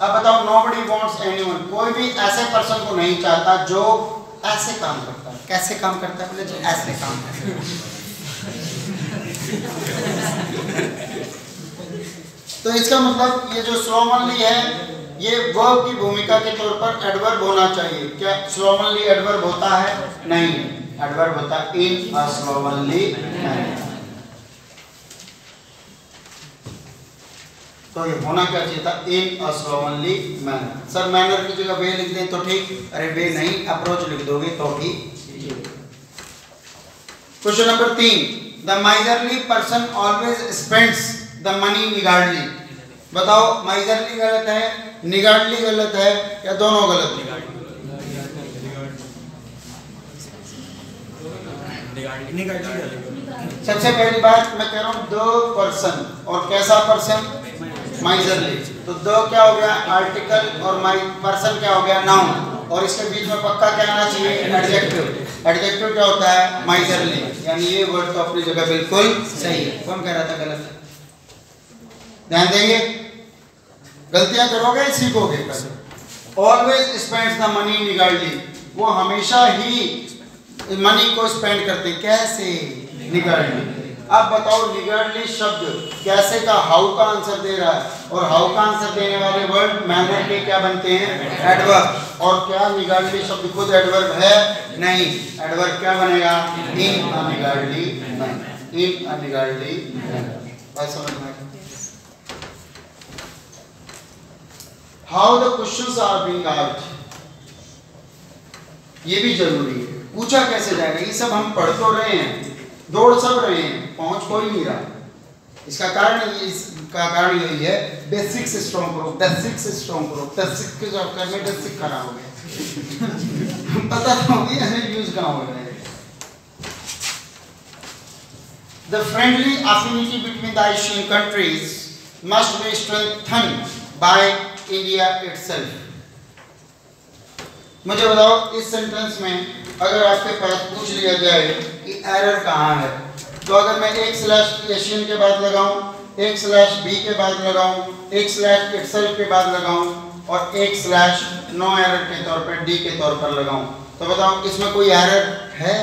अब बताओ, nobody wants anyone. कोई भी ऐसे पर्सन को नहीं चाहता जो ऐसे काम करता है। कैसे काम करता है? बोले ऐसे काम तो इसका मतलब ये जो स्लोमनली है, ये वर्ब की भूमिका के तौर पर एडवर्ब होना चाहिए। क्या स्लोमनली एडवर्ब होता है? नहीं। एडवर्ब होता है इन स्लोमनली तो ये होना क्या चाहिए था? In a slovenly manner sir manner की जगह वे लिख दें तो ठीक। अरे वे नहीं अप्रोच लिख दोगे तो ठीक। क्वेश्चन नंबर तीन। The miserly person always spends the money niggardly बताओ माइजरली गलत है निगार्डली गलत है, या दोनों गलत है? सबसे पहली बात मैं कह रहा हूँ, दो पर्सन और कैसा पर्सन माइजरली तो दो क्या हो गया? आर्टिकल और माई पर्सन क्या हो गया? नाउन। और इसके बीच में पक्का क्या आना चाहिए? एडजेक्टिव एडजेक्टिव क्या होता है? माइजरली यानी ये वर्ड तो अपनी जगह बिल्कुल सही है। कौन कह रहा था गलत? ध्यान देंगे? गलतियाँ करोगे? सीखोगे always spends the money niggardly वो हमेशा ही मनी को स्पेंड करते कैसे? निगार्डली अब बताओ निगर्डली शब्द कैसे का हाउ का आंसर दे रहा है? और हाउ का आंसर देने वाले वर्ड मैनर के क्या बनते हैं? एडवर्ब और क्या निगर्डली शब्द खुद एडवर्ब है? नहीं. एडवर्ब क्या बनेगा? In a niggardly in a niggardly how the questions are being asked ये भी ज़रूरी है. पूछा कैसे जाएगा? ये सब हम पढ़ तो रहे हैं. दौड़ सब रहे हैं, पहुँच कोई नहीं रहा। इसका कारण इसका कारण यही है बेसिक्स स्ट्रॉन्ग करो बेसिक्स स्ट्रॉन्ग करो। बेसिक के जॉब करने बेसिक खराब हो गया। पता तो भी हमें यूज़ कहाँ हो रहे हैं। The friendly affinity between the Asian countries must be strengthened by India itself. मुझे बताओ, इस सेंटेंस में अगर आपके पास पूछ लिया जाए कि एरर कहाँ है तो अगर मैं एक स्लैश एशियन के बाद लगाऊँ, एक स्लैश बी के बाद लगाऊँ, एक स्लैश इटसेल्फ के बाद लगाऊँ, और एक स्लैश नो एरर के तौर पर डी के तौर पर लगाऊँ तो बताओ, इसमें कोई एरर है?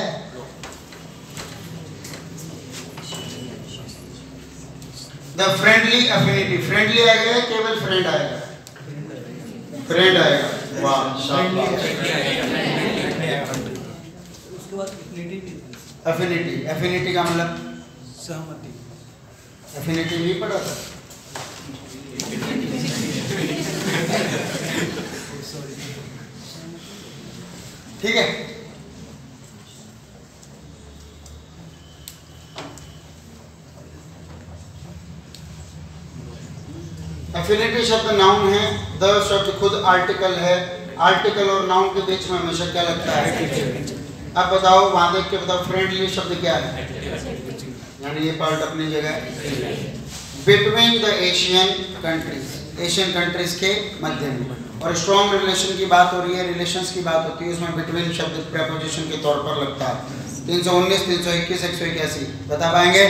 द फ्रेंडली अफिनिटी फ्रेंडली आएगा केवल फ्रेंड आएगा फ्रेंड आएगा। वाह एफिनिटी एफिनिटी का मतलब? सहमति। एफिनिटी नहीं पढ़ा था? ठीक है। एफिनिटी शब्द नाउन है द शब्द खुद आर्टिकल है। आर्टिकल और नाउन के बीच में हमेशा क्या लगता है? अब बताओ वहाँ देख के बताओ फ्रेंडली शब्द क्या है? यानी ये पार्ट अपनी जगह between the Asian countries Asian countries के मध्य में। और स्ट्रॉन्ग रिलेशन की बात हो रही है रिलेशंस की बात होती है उसमें बिटवीन शब्द प्रेपोजिशन के तौर पर लगता है। तीन सौ उन्नीस तीन सौ इक्कीस एक सौ इक्यासी। बता पाएँगे?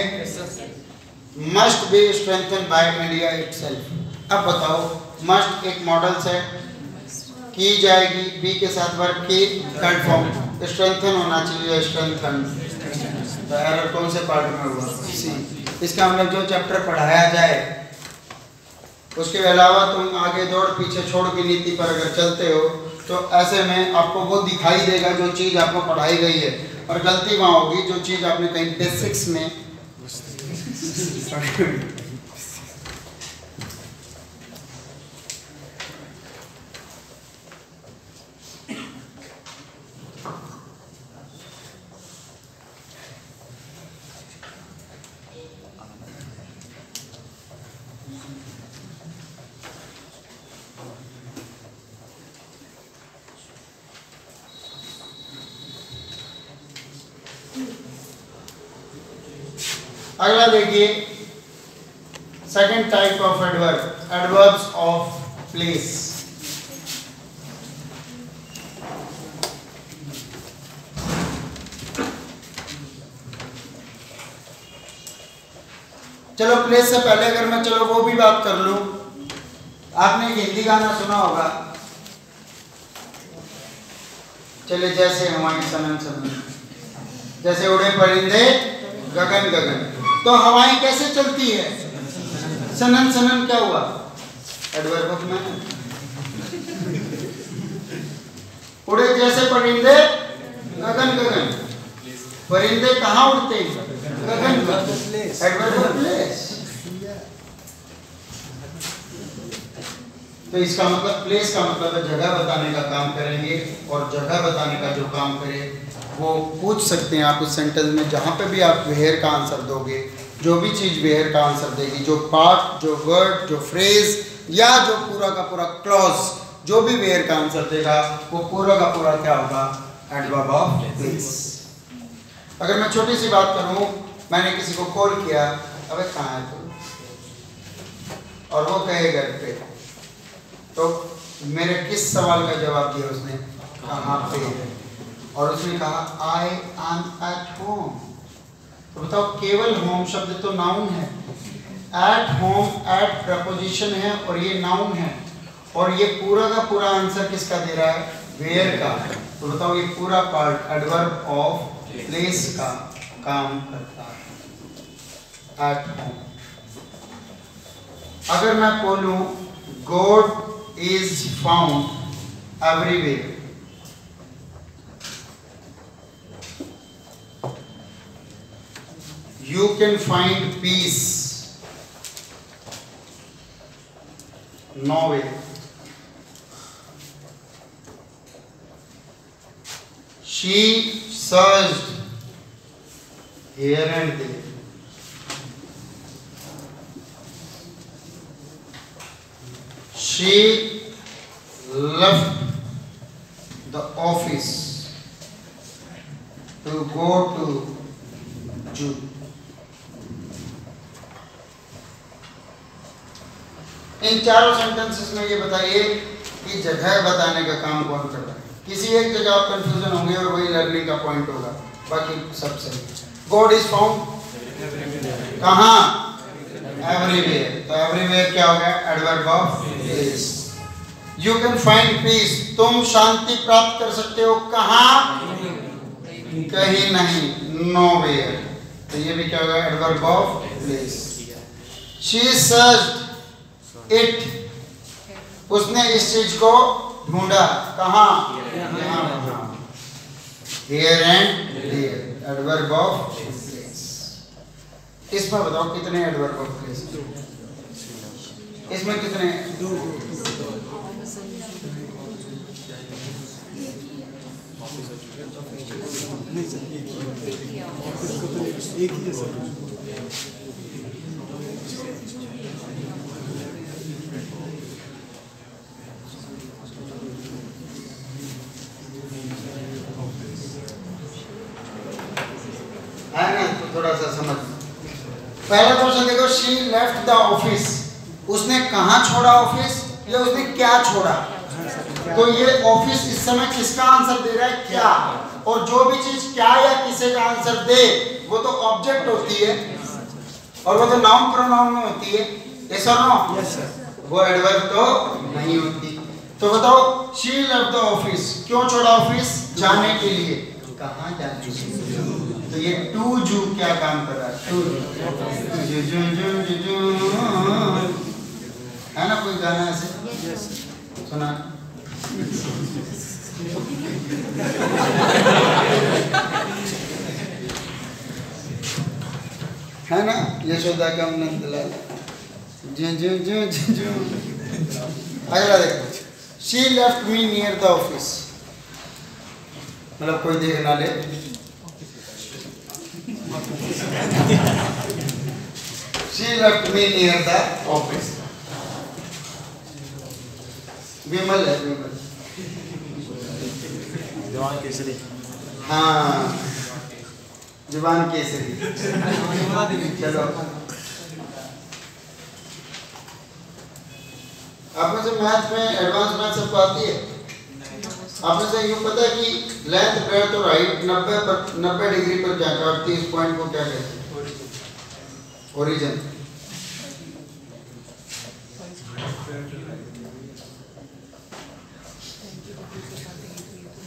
Must be strengthen by media it itself अब बताओ मस्ट एक मॉडल से की जाएगी बी के साथ वर्क की थर्ड फॉर्म स्ट्रेंथन होना चाहिए स्ट्रेंथन तो एरर कौन से पार्ट में हुआ? सी इसका मतलब जो चैप्टर पढ़ाया जाए, उसके अलावा तुम आगे दौड़, पीछे छोड़ की नीति पर अगर चलते हो तो ऐसे में आपको वो दिखाई देगा जो चीज़ आपको पढ़ाई गई है। और गलती वहाँ होगी, जो चीज़ आपने कहीं बेसिक्स में अगला देखिए second type of adverb adverbs of place चलो प्लेस से पहले अगर मैं, चलो वो भी बात कर लूँ। आपने एक हिंदी गाना सुना होगा। चले जैसे हमारी सनन सनन जैसे उड़े परिंदे गगन गगन। तो हवाएँ कैसे चलती है? सनन सनन क्या हुआ? एडवर्ब ऑफ़ मैन उड़े जैसे परिंदे, गगन गगन। परिंदे कहाँ उड़ते हैं? गगन एडवर्ब ऑफ़ प्लेस तो इसका मतलब प्लेस का मतलब है जगह बताने का काम करेंगे और जगह बताने का जो काम करे, वो पूछ सकते हैं आप उस सेंटेंस में जहाँ पे भी आप वेयर का आंसर दोगे। जो भी चीज़ वेयर का आंसर देगी, जो पार्ट जो वर्ड, जो फ्रेज या जो पूरा का पूरा क्लॉज जो भी वेयर का आंसर देगा, वो पूरा का पूरा क्या होगा? एडवर्ब ऑफ़ प्लेस अगर मैं छोटी सी बात करूँ, मैंने किसी को कॉल किया, अबे कहाँ है तू? और वो कहे घर पे। तो मेरे किस सवाल का जवाब दिया उसने? कहाँ पे? और उसने कहा आई एम एट होम तो बताओ, केवल होम शब्द तो नाउन है। एट होम एट प्रपोजिशन है और ये नाउन है। और ये पूरा का पूरा आंसर किसका दे रहा है? वेयर का। तो बताओ, ये पूरा पार्ट एडवर्ब ऑफ़ प्लेस का काम करता है। एट होम अगर मैं बोलूँ God is found everywhere you can find peace nowhere. She searched here and there. She left the office to go to Jude. इन चारों सेंटेंसेस में ये बताइए कि जगह बताने का काम कौन कर रहा है? किसी एक जगह आप कंफ्यूजन होंगे और वही लर्निंग का पॉइंट होगा। बाकी सब सही। गॉड इज़ फाउंड कहाँ? एवरीवेयर तो एवरीवेयर क्या हो गया? Adverb of place you can find peace तुम शांति प्राप्त कर सकते हो। कहाँ? कहीं नहीं। नोवेयर तो ये भी क्या होगा? Adverb of place she searched it उसने इस चीज़ को ढूंढा। कहा? इसमें बताओ कितने एडवर्ब ऑफ़ प्लेस इसमें कितने? एक ही है सर है ना तो थोड़ा सा समझ। पहला क्वेश्चन देखो शी लेफ़्ट द ऑफ़िस उसने कहा छोड़ा ऑफ़िस या उसने क्या छोड़ा? तो ये ऑफ़िस इस समय किसका आंसर दे रहा है? क्या? और जो भी चीज़ क्या या किसे का आंसर दे वो तो ऑब्जेक्ट होती है। और वो तो नाउन प्रोनाउन में होती है। यस और नो यस सर वो एडवर्ब तो नहीं होती। तो बताओ शी लेफ़्ट द ऑफ़िस क्यों छोड़ा ऑफ़िस जाने के लिए। कहाँ जाने के लिए? तो ये टू जू क्या काम कर रहा है? टू है ना कोई गाना ऐसे? सुना। है ना? यशोदा का नंदलाल। जू जू जू जू जू। अगला देखो। She left me near the office मतलब कोई देख ना ले। She left me near the office Vimal है विमल जवान केसरी हाँ ज़ुबान केसरी चलो। आप में मैथ में एडवांस मैथ सबको आती है? आप में से यूँ पता है कि लेंथ ब्रेथ और हाइट 90 पर 90 डिग्री पर काटती है इस पॉइंट को क्या कहते हैं? ओरिजिन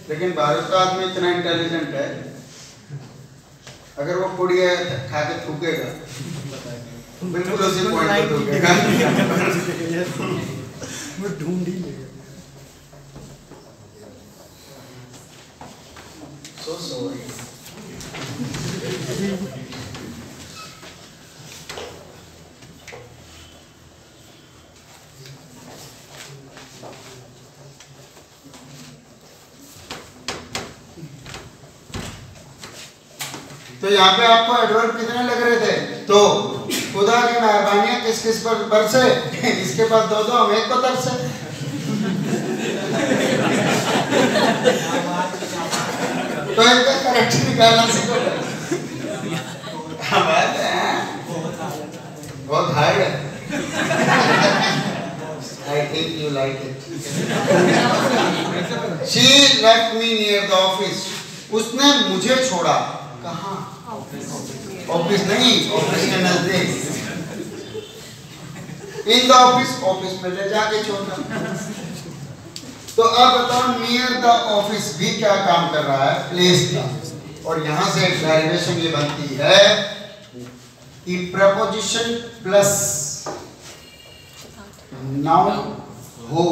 लेकिन भारत का आदमी इतना इंटेलिजेंट है, अगर वो पुड़िया खा के थूकेगा। बिल्कुल उसी पॉइंट पर थूकेगा। मैं ढूंढ ही लेगा So sorry. तो यहाँ पे आपको एडवर्ड कितने लग रहे थे? तो खुदा की मेहरबानियाँ, किस किस पर बरसे? इसके पास दो दो, हम एक को तरसे। इनका करेक्ट निकालना सीखो बात बहुत है. उसने मुझे छोड़ा। कहाँ? ऑफ़िस नहीं ऑफ़िस के नज़दीक। इन द ऑफ़िस ऑफ़िस में ले जाके छोड़ा तो अब बताओ नियर द ऑफ़िस भी क्या काम कर रहा है? प्लेस का। और यहाँ से डेरिवेशन ये बनती है कि प्रपोजिशन प्लस नाउन हो।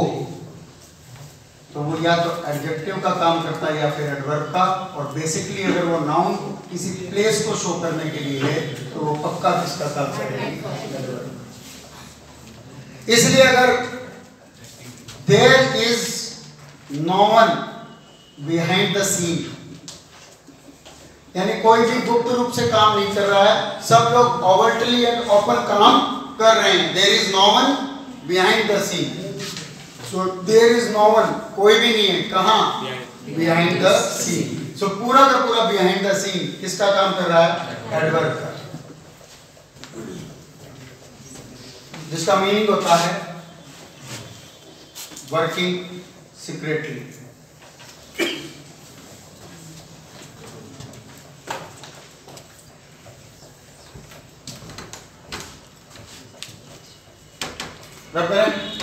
तो वो या तो एडजेक्टिव का काम करता है या फिर एडवर्ब का। और बेसिकली अगर वो नाउन किसी प्लेस को शो करने के लिए है तो वो पक्का किसका काम करेगी। इसलिए अगर there is no one behind the scene यानी कोई भी गुप्त रूप से काम नहीं कर रहा है, सब लोग ओवर्टली एंड ओपन काम कर रहे हैं। There is no one behind the scene so there is no one कोई भी नहीं है। कहा? बिहाइंड द सीन सो पूरा का पूरा बिहाइंड द सीन किसका काम कर रहा है? एडवर्ब का। जिसका मीनिंग होता है वर्किंग secretary. Reverend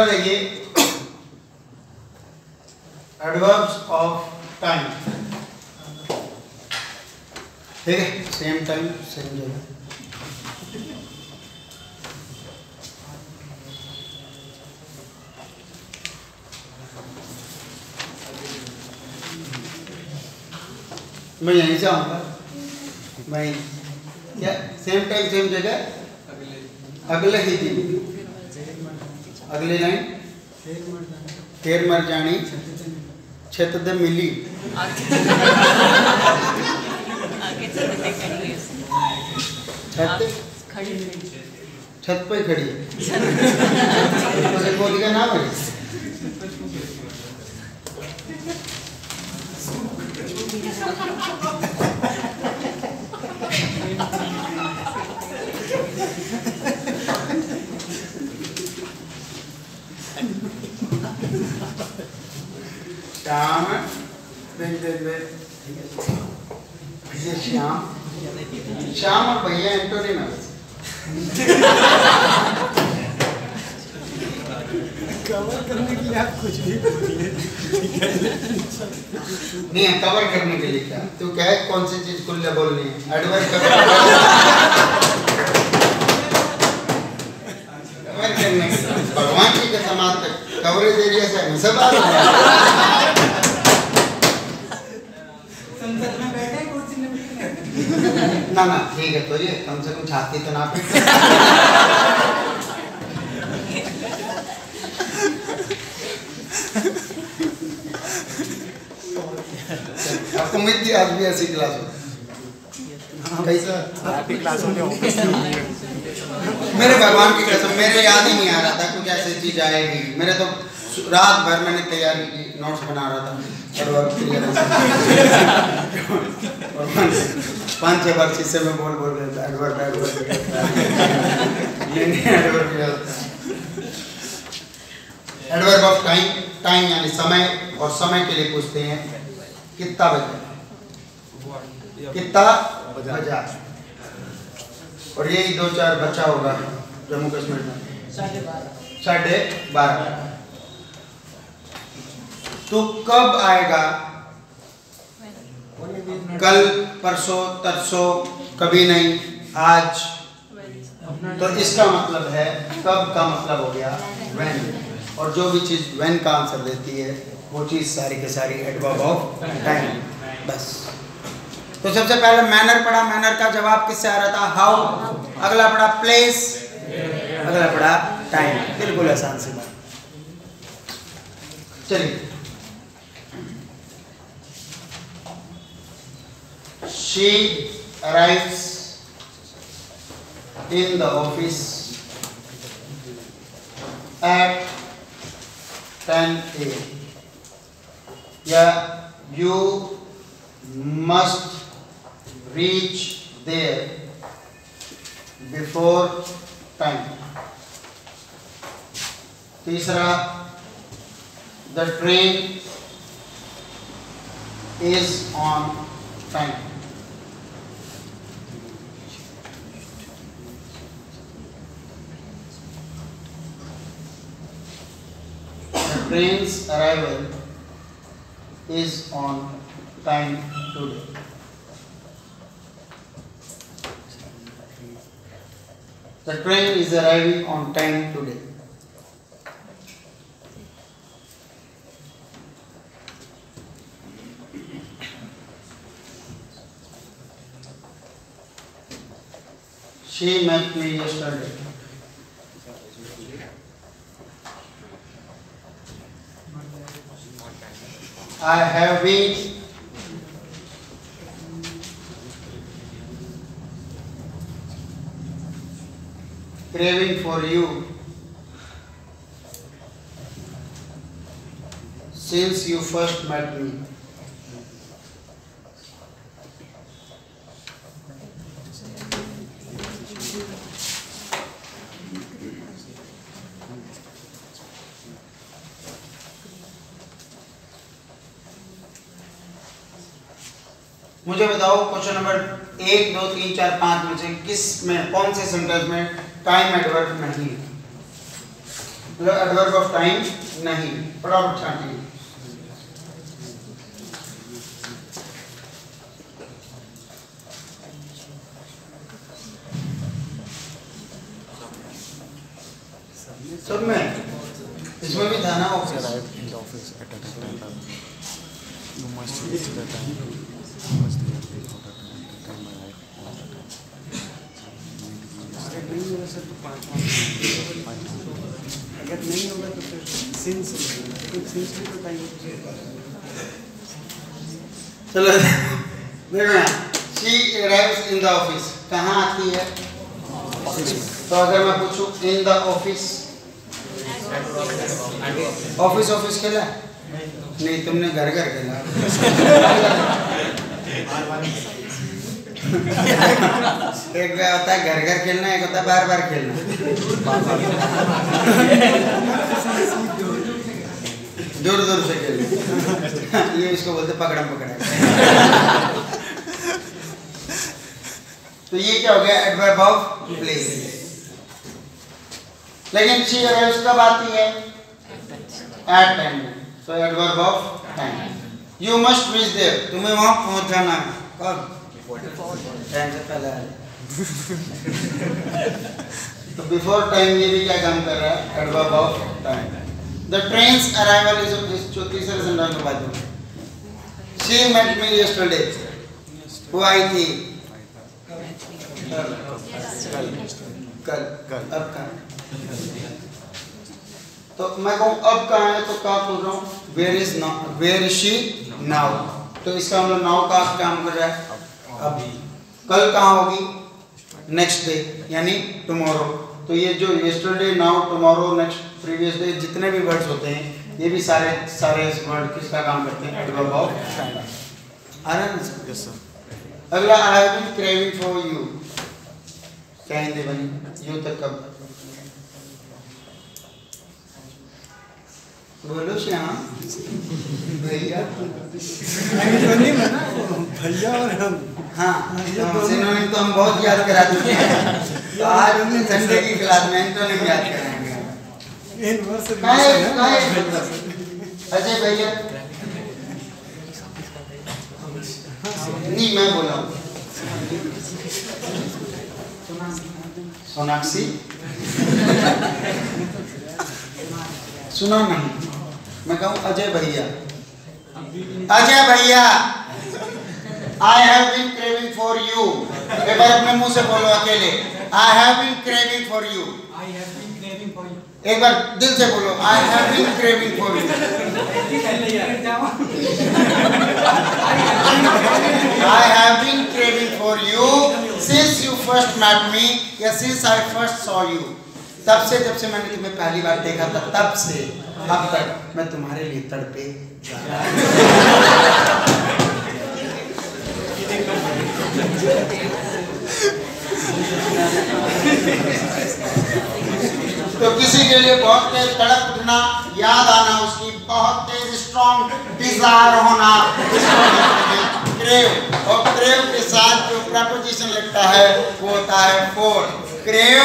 अगला देखिए एडवर्ब्स ऑफ़ टाइम ठीक है? सेम टाइम सेम जगह मैं यहीं से आऊँगा। मैं क्या? सेम टाइम सेम जगह अगले ही दिन। अगली लाइन। फिर मर जानी छत दे मिली। छत छत पर खड़ी है। बोली का नाम है नहीं है कवर करने के लिए क्या? तो क्या है कौन सी चीज़ खुल्ले बोलनी है? एडवाइस कवर कवर करने भगवान की कसम आज तक कवरेज एरिया से हम सब आ रहे हैं ना ना ठीक है तो ये कम से कम छाती तो ना पे आपको उम्मीद थी आज भी ऐसी क्लास हो कैसा हैप्पी क्लास में ऑफ़िस मेरे भगवान की कसम मेरे याद ही नहीं आ रहा था कुछ आएगी मेरे तो रात भर मैंने तैयारी की नोट्स बना रहा था। पाँच छह बार शीशे में बोल बोल एडवर्ड भी होता एडवर्ब ऑफ़ टाइम टाइम यानी समय, और समय के लिए पूछते हैं, कितना बजा? कितना बजा? और यही दो चार बच्चा होगा जम्मू कश्मीर में। साढ़े बारह। तो कब आएगा? कल, परसों, तरसों, कभी नहीं, आज। तो इसका मतलब है, कब का मतलब हो गया? When और जो भी चीज़ when का आंसर देती है, वो चीज़ सारी के सारी एडवर्ब ऑफ़ टाइम बस। तो सबसे पहले मैनर पढ़ा। मैनर का जवाब किससे आ रहा था? हाउ अगला पढ़ा प्लेस अगला पढ़ा टाइम बिल्कुल आसान सी बात चलिए she arrives in the office at 10 a.m. Yeah, you must reach there before time. तीसरा the train is on time. The train's arrival is on time today. The train is arriving on time today. She met me yesterday. I have been craving for you since you first met me. मुझे बताओ क्वेश्चन नंबर एक, दो, तीन, चार, पाँच में से किसमें, कौन से सेंटेंस में टाइम एडवर्ब नहीं है? एडवर्ब ऑफ़ टाइम नहीं फटाफट छाटिए सब में? इसमें भी था ना office arrived in the office, at a certain time. You must reach the time. You must be there before the time. The time arrived on the time. अगर नहीं होगा सर तो पाँच अगर नहीं होगा तो फिर सिंस चलो देखो she arrives in the office कहाँ आती है? तो अगर मैं पूछूँ in the office office office खेला नहीं तुमने घर घर खेला। एक बार होता है घर घर खेलना, एक होता है बार बार खेलना। दूर दूर से खेलना। ये इसको बोलते पकड़म पकड़ा तो ये क्या हो गया? एडवर्ब ऑफ़ प्लेस लेकिन शी अराइव्स कब आती है। At time so adverb of time you must reach there तुम्हें वहाँ पहुंचाना है। कब? टाइम से पहले तो बिफोर टाइम ये भी क्या काम कर रहा है? Adverb of time the train's arrival is इस जो तीसरे सेंटेंस के बाद शी मेट मी यस्टरडे वो आई थी कल। कल। अब कहाँ? तो मैं कहूँ अब कहाँ है? तो क्या बोल रहा हूँ? Where is now where is she now तो इसका मतलब नाउ का काम कर रहा है? अब कल कहाँ होगी? नेक्स्ट डे यानी टुमारो तो ये जो yesterday now tomorrow next previous day जितने भी वर्ड्स होते हैं ये भी सारे सारे वर्ड किसका काम करते हैं? Adverb of Anand sir. अगला I have been craving for you क्या हिंदी बनी? यू तक कब? बोलो श्याम। भैया। भैया और हम। हाँ तो तो हम बहुत याद करा चुके हैं। तो आज हमने संडे की क्लास में एंटोनिम याद कराएँगे अजय भैया। नहीं मैं बोला हूँ। सोनाक्षी। सुना नहीं। मैं कहूँ अजय भैया। अजय भैया I have been craving for you एक बार अपने मुँह से बोलो अकेले। I have been craving for you I have been craving for you एक बार दिल से बोलो I have been craving for you I have been craving for you since you first met me या since I first saw you. तब से जब से मैंने तुम्हें पहली बार देखा था तब से। अब तक मैं तुम्हारे लिए तड़पे तो किसी के लिए बहुत तेज तड़प उठना, याद आना उसकी बहुत तेज स्ट्रॉन्ग डिज़ायर होना। क्रेव, और क्रेव के साथ जो प्रपोजिशन लगता है, वो होता है फोर क्रेव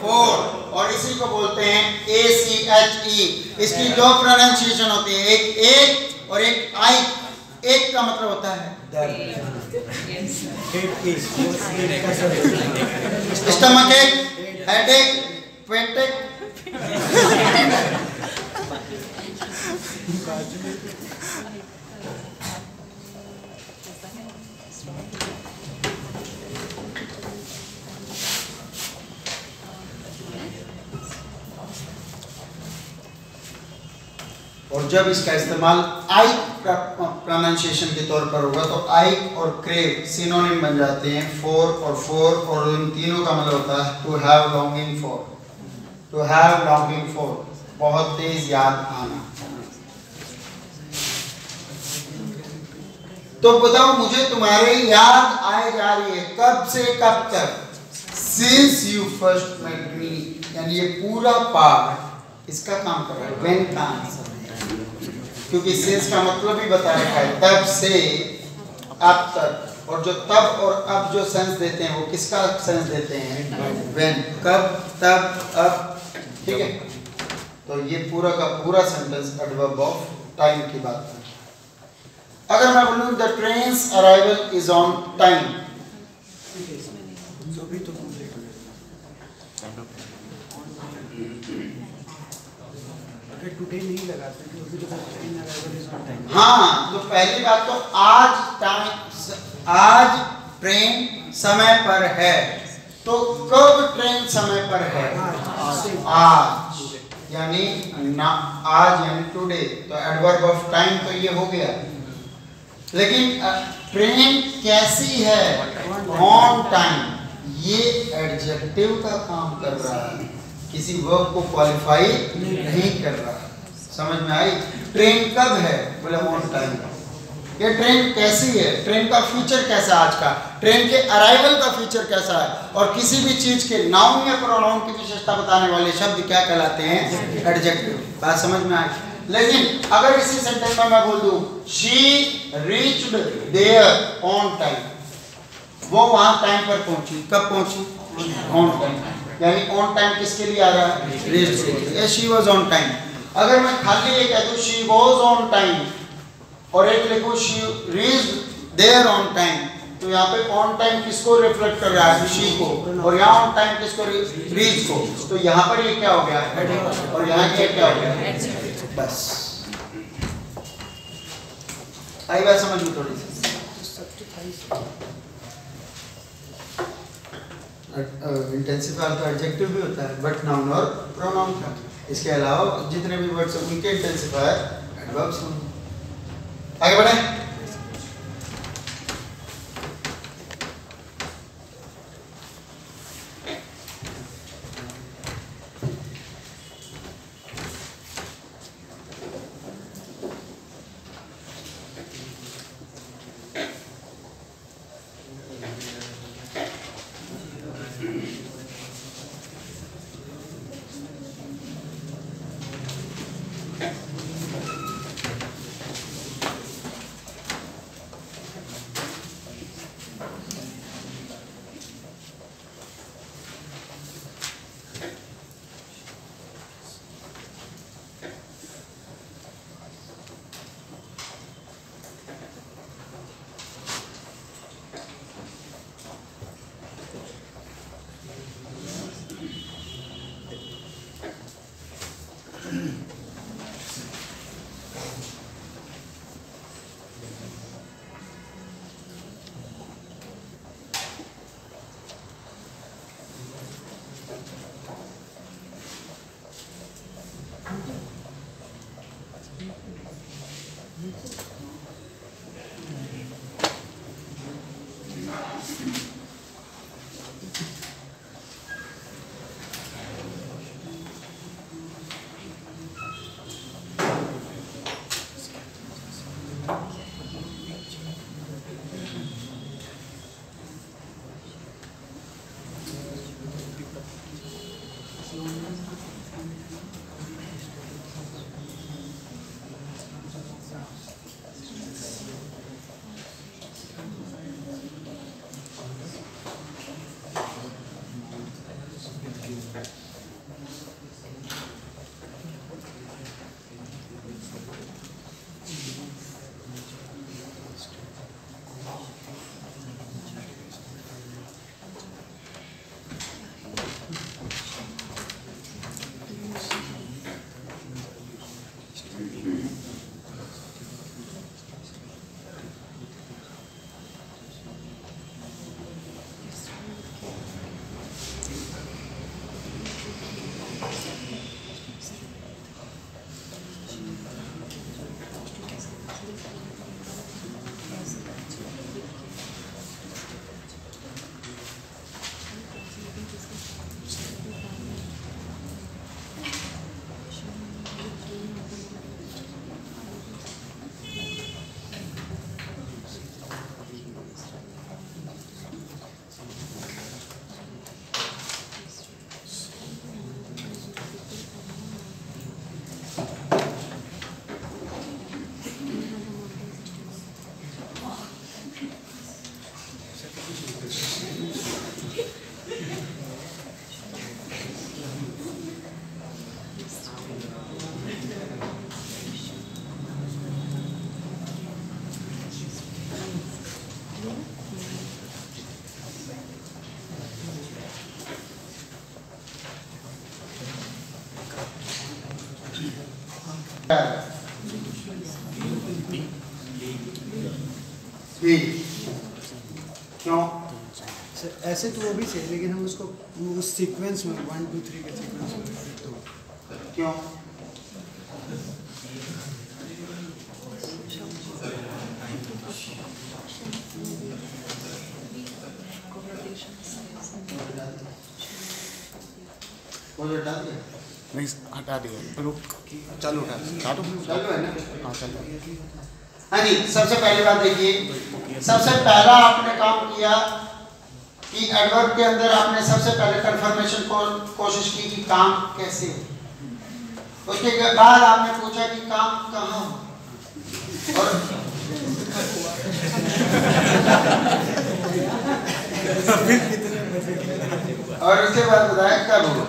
फोर और इसी को बोलते हैं ए सी एच ई इसकी दो प्रोनाउंसिएशन होती है एक एक और एक आई एक का मतलब होता है? स्टमक एक हेडेक पेटेक जब इसका इस्तेमाल आई प्रोनाउंसिएशन के तौर पर होगा तो आई और क्रेव सिनोनिम बन जाते हैं, फोर और फोर, और इन तीनों का मतलब होता है to have longing for to have longing for बहुत तेज याद आना। तो बताओ, मुझे तुम्हारे याद आए जा रही है, कब से कब तक? Since you first met me यानी ये पूरा पार्ट इसका काम कर रहा है व्हेन का है क्योंकि सिंस का मतलब ही बता रखा है, तब से अब तक। और जो तब और अब जो सेंस देते हैं, वो किसका सेंस देते हैं? व्हेन कब, तब, अब। ठीक है? तो ये पूरा का पूरा सेंटेंस एडवर्ब ऑफ़ टाइम की बात है। अगर मैं बोलूँ the train's arrival is on time today नहीं लगाते हाँ तो पहली बात तो आज टाइम आज ट्रेन समय पर है। तो कब ट्रेन समय पर है? आज। यानी ना, आज यानी टुडे तो एडवर्ब ऑफ़ टाइम तो ये हो गया। लेकिन ट्रेन कैसी है? ऑन टाइम ये एडजेक्टिव का काम कर रहा है। किसी वर्ब को क्वालिफाई नहीं कर रहा। समझ में आई? ट्रेन कब है? बोले ऑन टाइम ये ट्रेन कैसी है? ट्रेन का फीचर कैसा आज का? ट्रेन के अराइवल का फीचर कैसा है? और किसी भी चीज़ के नाउन या प्रोनाउन की विशेषता बताने वाले शब्द क्या कहलाते हैं? एडजेक्टिव बात समझ में आई? लेकिन अगर इसी सेंटेंस में मैं बोल दूँ she reached there on time वो वहाँ टाइम पर पहुँची। कब पहुँची? ऑन टाइम यानी ऑन टाइम किसके लिए आ रहा है? शी वाज ऑन टाइम अगर मैं खाली ये कह दूँ शी वाज ऑन टाइम और एक लिखो she reached there on time तो यहाँ पे ऑन टाइम किसको रिफ्लेक्ट कर रहा है? शी को। और यहाँ ऑन टाइम किसको रीच को? तो यहाँ पर ये क्या हो गया? और यहाँ ये क्या हो गया? बस। आई बात समझ में थोड़ी सी। इंटेंसिफायर तो एडजेक्टिव भी होता है बट नाउन और प्रोनाउन का इसके अलावा जितने भी वर्ड्स उनके इंटेंसिफायर एडवर्ब्स होंगे आगे बढ़े। ऐसे तो वो भी सही लेकिन हम उसको उस सीक्वेंस में वन टू थ्री के सीक्वेंस में तो। क्यों? नहीं हटा दिया। रुक चालू उठा काटो। चालू है ना? हाँ चालू हाँ जी सबसे पहली बात देखिए। सबसे पहला आपने काम किया कि एडवर्ब के अंदर आपने सबसे पहले कंफर्मेशन को, कोशिश की कि काम कैसे हो। उसके बाद आपने पूछा कि काम कहाँ हो। और और उसके बाद बताया कब हुआ।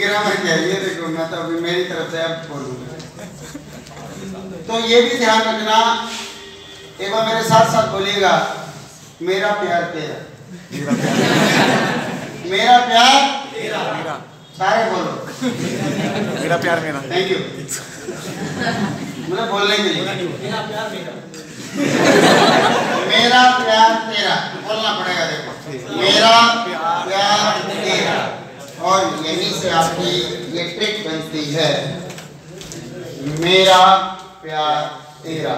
ग्रामर कहिए देखो, मैं तो अभी मेरी तरफ़ से अब बोलूँगा। तो ये भी ध्यान रखना एक बार मेरे साथ साथ बोलिएगा मेरा प्यार तेरा। मेरा प्यार मेरा सारे बोलो। मेरा प्यार मेरा। थैंक यू मतलब बोलने के लिए। मेरा प्यार तेरा। बोलना पड़ेगा देखो। मेरा प्यार तेरा। और यहीं से आपकी ये ट्रिक बनती है। मेरा प्यार तेरा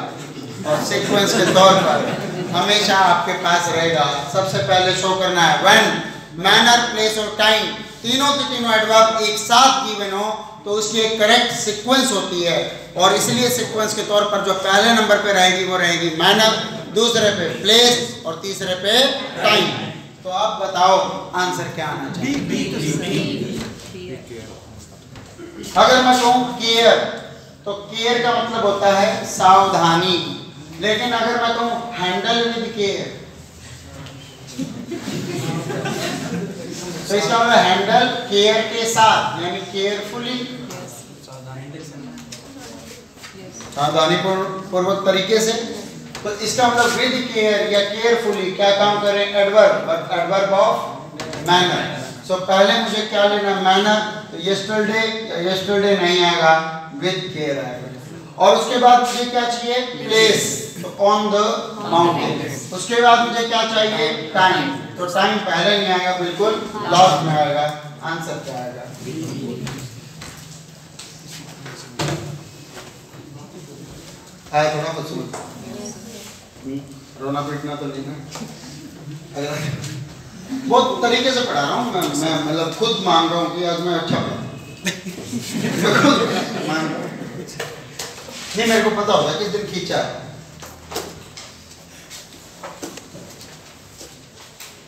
और सीक्वेंस के तौर पर हमेशा आपके पास रहेगा। सबसे पहले शो करना है। व्हेन मैनर प्लेस और टाइम तीनों के तीनों एडवर्ब एक साथ गिवन हो तो उसकी एक करेक्ट सीक्वेंस होती है। और इसलिए सीक्वेंस के तौर पर जो पहले नंबर पे रहेगी वो रहेगी मैनर दूसरे पे प्लेस और तीसरे पे टाइम तो आप बताओ आंसर क्या आना चाहिए? अगर मैं कहूँ केयर तो केयर का मतलब होता है सावधानी। लेकिन अगर मैं कहूँ हैंडल विद केयर तो इसका मतलब हैंडल केयर के साथ, यानी केयरफुली सावधानी पूर्वक तरीके से। तो इसका मतलब विद केयर या केयरफुली क्या काम करें? Adverb adverb of manner so पहले मुझे क्या लेना मैनर तो यस्टरडे यस्टरडे नहीं आएगा विद केयर आएगा। और उसके बाद मुझे क्या चाहिए? प्लेस तो ऑन द माउंटेन उसके बाद मुझे क्या चाहिए? टाइम तो टाइम पहले नहीं आएगा बिल्कुल लास्ट में आएगा। आंसर क्या आएगा? आया थोड़ा कुछ रोना पीटना तो नहीं ना अगर बहुत तरीके से पढ़ा रहा हूँ, मैं मैं मतलब खुद मान रहा हूँ कि आज मैं अच्छा पढ़ा। खुद मान रहा हूँ। ये मेरे को पता होता है किस दिन खींचा है।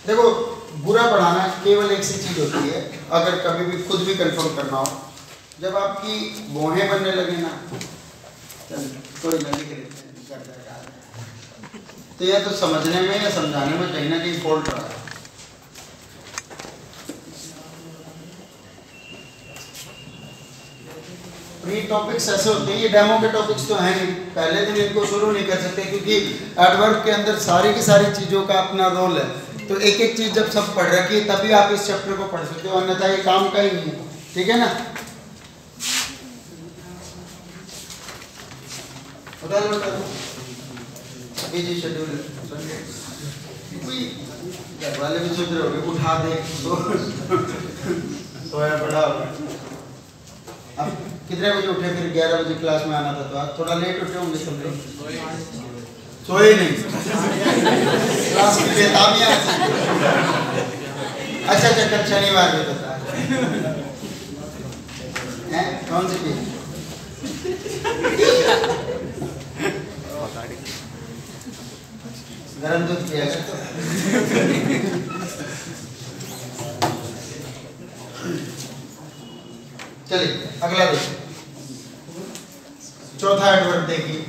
देखो, बुरा पढ़ाना केवल एक सी चीज़ होती है, अगर कभी भी खुद भी कंफर्म करना हो। जब आपकी बोहें बनने लगे ना कोई ना लिख लेते हैं, कर देगा। तो यह तो समझने में या समझाने में कहीं ना कहीं फॉल्ट रहा है। ये टॉपिक्स ऐसे होते हैं, ये डेमो के टॉपिक्स तो हैं नहीं। पहले दिन इनको शुरू नहीं कर सकते क्योंकि एडवर्ब के अंदर सारी की सारी चीज़ों का अपना रोल है। तो एक एक चीज़ जब सब पढ़ रखी है, तभी आप इस चैप्टर को पढ़ सकते हो, अन्यथा ये काम का ही नहीं है। ठीक है ना? शेड्यूल वाले भी सोच रहे होंगे, उठा दे। सोया होगा अब कितने बजे उठे? फिर ग्यारह बजे क्लास में आना था तो आज थोड़ा लेट उठे होंगे सब लोग। सोए नहीं। क्लास की बेताबियाँ अच्छा अच्छा कल शनिवार भी बता हैं? कौन सी चीज़? गरम दूध पिया कर तो चलिए, अगला देखिए चौथा एडवर्ब देखिए।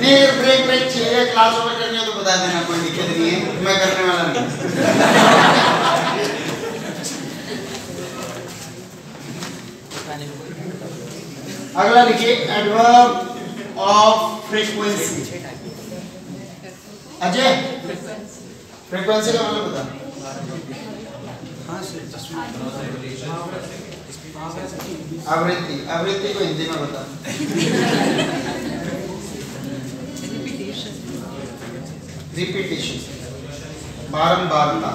नहीं ब्रेक ब्रेक चाहिए क्लास ओवर करनी हो तो बता देना, कोई दिक्कत नहीं है, मैं करने वाला नहीं अगला लिखिए adverb of frequency Ajay frequency का मतलब बता। हाँ आवृत्ति आवृत्ति को हिंदी में बता. रिपीटिशन बारंबारता।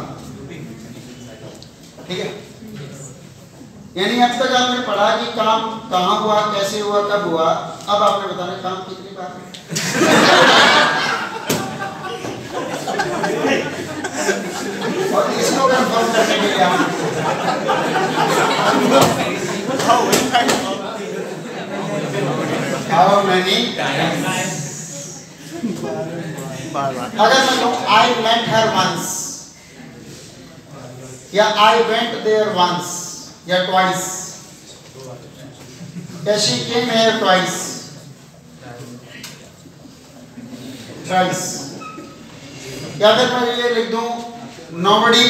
ठीक है? यानी अब तक आपने पढ़ा कि काम कहाँ हुआ, कैसे हुआ, कब हुआ, अब आपने बताना काम कितनी बार और इसको कंफर्म करने के लिए बार बार अगर मैं कहूँ आई मेट हर वंस या आई वेंट देयर वंस या ट्वाइस या she came here twice twice या फिर मैं ये लिख दूँ nobody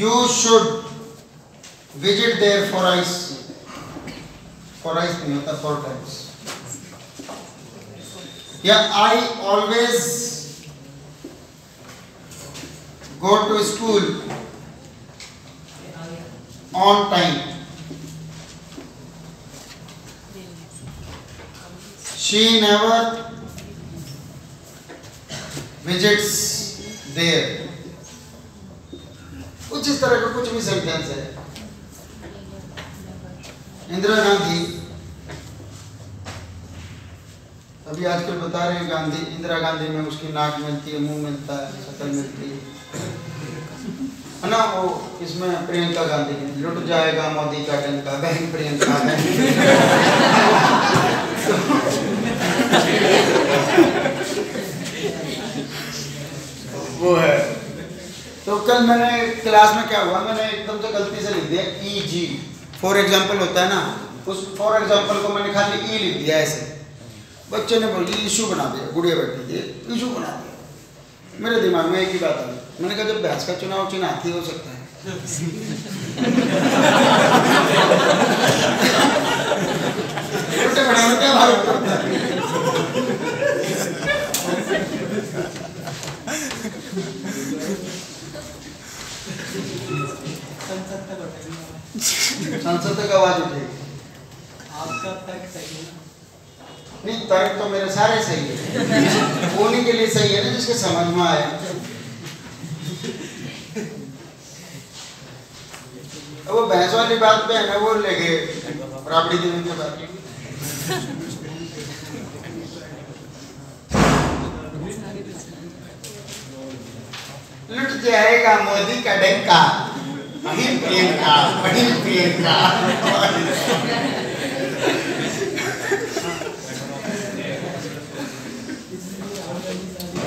you should visit there four ice four ice नहीं होता फॉर टाइम्स या I always go to school on time. She never visits there. कुछ इस तरह का कुछ भी सेंटेंस है। इंदिरा गांधी। अभी आजकल बता रहे हैं गांधी, इंदिरा गांधी में उसकी नाक मिलती है, मुँह मिलता है, शक्ल मिलती है। है ना, वो इसमें प्रियंका गांधी लुट जाएगा, मोदी का डंका, बहन प्रियंका वो है। तो कल मैंने क्लास में क्या हुआ, मैंने एकदम से गलती से लिख दिया ई जी फॉर एग्ज़ाम्पल होता है ना, उस फॉर एग्ज़ाम्पल को मैंने खाली ई लिख दिया ऐसे। बच्चे ने बोल दिया इशू बना दिया गुड़िया बैठी थी इशू बना दिया मेरे दिमाग में एक ही बात आई मैंने कहा, जब भैंस का चुनाव चुनाती हो सकता है। संसद तक आवाज़ उठेगी। आपका तर्क सही है। नहीं, तर्क तो मेरे सारे सही है। उन्हीं के लिए सही है ना, जिसके समझ में आए। वो भैंस वाली बात पे है ना, वो ले गए राबड़ी देने के बाद। लुट जाएगा मोदी का डंका बहिन प्रियंका बहिन प्रियंका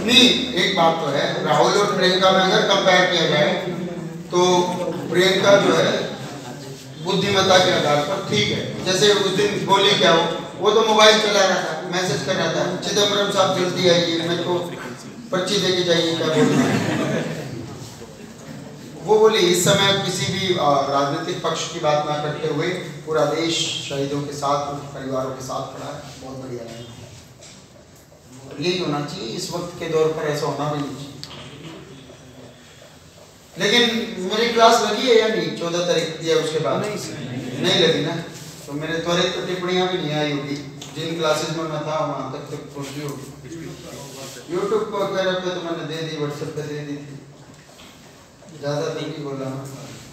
नहीं एक बात तो है, राहुल और प्रियंका में अगर कंपेयर किया जाए तो प्रियंका जो है, बुद्धिमत्ता के आधार पर ठीक है। जैसे उस दिन बोली क्या हो, वो तो मोबाइल चला रहा था मैसेज कर रहा था चिदम्बरम साहब जल्दी आइए, मेरे को पर्ची दे के जाइए, क्या बोलना वो बोली, इस समय किसी भी राजनीतिक पक्ष की बात ना करते हुए पूरा देश शहीदों के साथ, परिवारों के साथ खड़ा है, बहुत बढ़िया है। यही होना चाहिए इस वक्त के दौर पर ऐसा होना भी नहीं चाहिए। लेकिन मेरी क्लास लगी है या नहीं? चौदह तारीख या उसके बाद? नहीं सर। नहीं लगी ना? तो मेरे त्वरित तो टिप्पणियाँ भी नहीं आई होगी। जिन क्लासेस में मैं था वहाँ तक तो पहुँची होगी। यूट्यूब पर वगैरह पे तो मैंने दे दी व्हाट्सएप पे दे दी थी। ज़्यादा तो नहीं बोला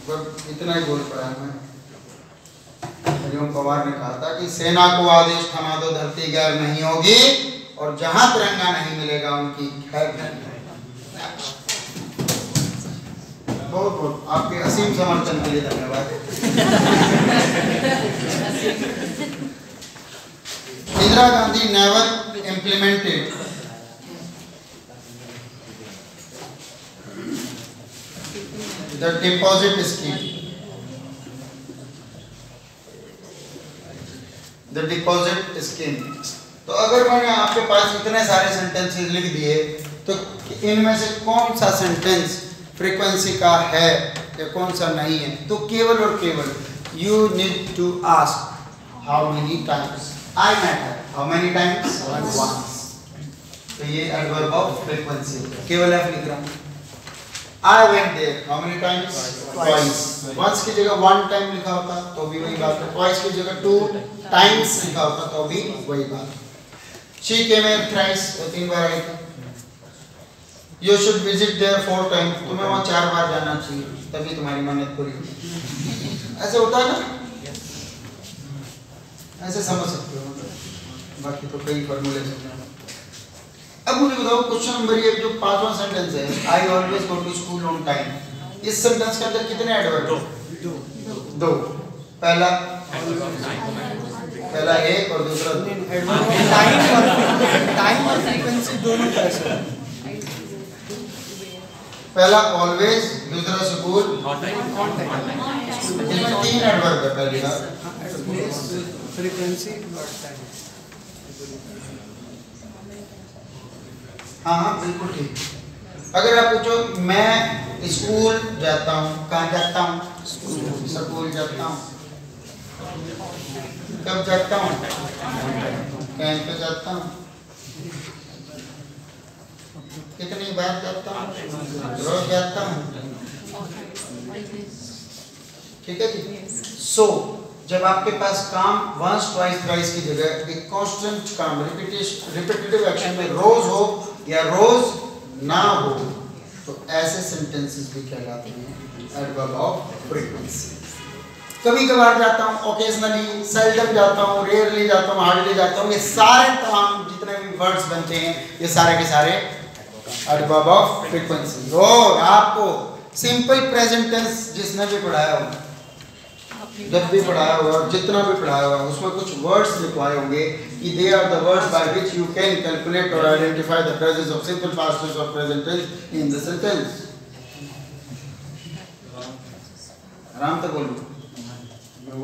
बस इतना ही बोल पाया मैं। हरिओम पवार ने कहा था कि सेना को आदेश थमा दो धरती गैर नहीं होगी। और जहाँ तिरंगा नहीं मिलेगा, उनकी खैर बहुत बहुत आपके असीम समर्थन के लिए धन्यवाद। Indira Gandhi never implemented the deposit scheme the deposit scheme तो अगर मैंने आपके पास इतने सारे सेंटेंसेस लिख दिए तो इनमें से कौन सा सेंटेंस फ्रीक्वेंसी का है या कौन सा नहीं है? तो केवल और केवल you need to ask how many times I matter how many times once तो ये एडवर्ब ऑफ़ फ्रीक्वेंसी केवल एफ़ लिख रहा हूँ। I went there how many times twice once की जगह वन टाइम लिखा होता तो भी वही बात है। ट्वाइस की जगह टू टाइम्स लिखा होता तो भी वही बात शी केम हियर थ्राइस तो तीन बार आई थी you should visit there four time तुम्हें वहाँ चार बार जाना चाहिए तभी तुम्हारी मन्नत पूरी होगी। ऐसे होता है ना? ऐसे समझ सकते हो। मतलब बाकी तो कई फॉर्मूले हैं। अब मुझे बताओ क्वेश्चन नंबर ये जो पांचवा सेंटेंस है I always go to school on time इस सेंटेंस के अंदर कितने एडवर्ब दो। दो। पहला पहला एक और दूसरा टाइम और टाइम और फ्रीक्वेंसी दोनों का है। पहला ऑलवेज दूसरा स्कूल इसमें तीन एडवर्ब है पहली का फ्रीक्वेंसी और टाइम हाँ हाँ बिल्कुल ठीक। अगर आप पूछो मैं स्कूल जाता हूँ कहाँ जाता हूँ? स्कूल जाता हूँ। कब जाता हूँ? कहीं पे जाता हूँ? कितनी बार जाता हूँ? रोज जाता हूँ? ठीक है जी? सो जब आपके पास काम वंस ट्वाइस थ्राइस की जगह एक कांस्टेंट काम रिपीटेटिव एक्शन में रोज हो या रोज ना हो तो ऐसे सेंटेंसेस भी कहलाते हैं एडवर्ब ऑफ़ फ्रीक्वेंसी कभी कभार जाता हूँ ओकेजनली सेल्डम जाता हूँ रेयरली जाता हूँ हार्डली जाता हूँ। ये सारे तमाम जितने भी वर्ड्स बनते हैं, ये सारे के सारे एडवर्ब ऑफ़ फ्रीक्वेंसी और आपको सिंपल प्रेजेंट टेंस जिसने भी पढ़ाया हो जब भी पढ़ाया हुआ और जितना भी पढ़ाया हुआ उसमें कुछ वर्ड्स लिखवाए होंगे कि they are the words by which you can calculate और identify the presence of simple past और present tense in the sentence आराम से बोलो। To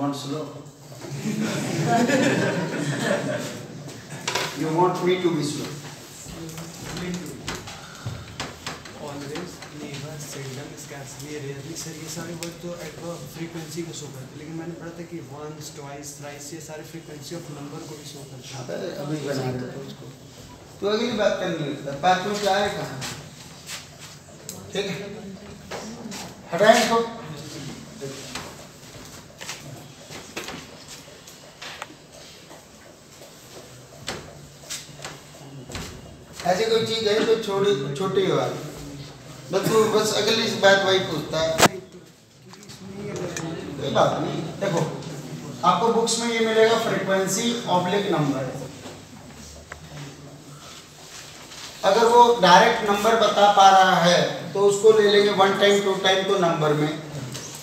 be slow always never seldom scarcely rarely sir ये सारे वर्ड तो एडवर्ब फ्रीक्वेंसी को शो करते लेकिन मैंने पढ़ा था कि वंस ट्वाइस थ्राइस ये सारे फ्रीक्वेंसी ऑफ़ नंबर को भी शो करते हैं। अभी बना रहे थे उसको। तो अगली बात करनी है। पाँच में क्या कहाँ? ठीक है। हटाएँ इसको। ऐसी कोई चीज़ है जो छोटी छोटी हो बस वो, बस अगली बात वही पूछता है। कोई बात नहीं। देखो, आपको बुक्स में ये मिलेगा फ्रीक्वेंसी ऑब्लिक नंबर अगर वो डायरेक्ट नंबर बता पा रहा है तो उसको ले लेंगे वन टाइम टू टाइम तो नंबर में।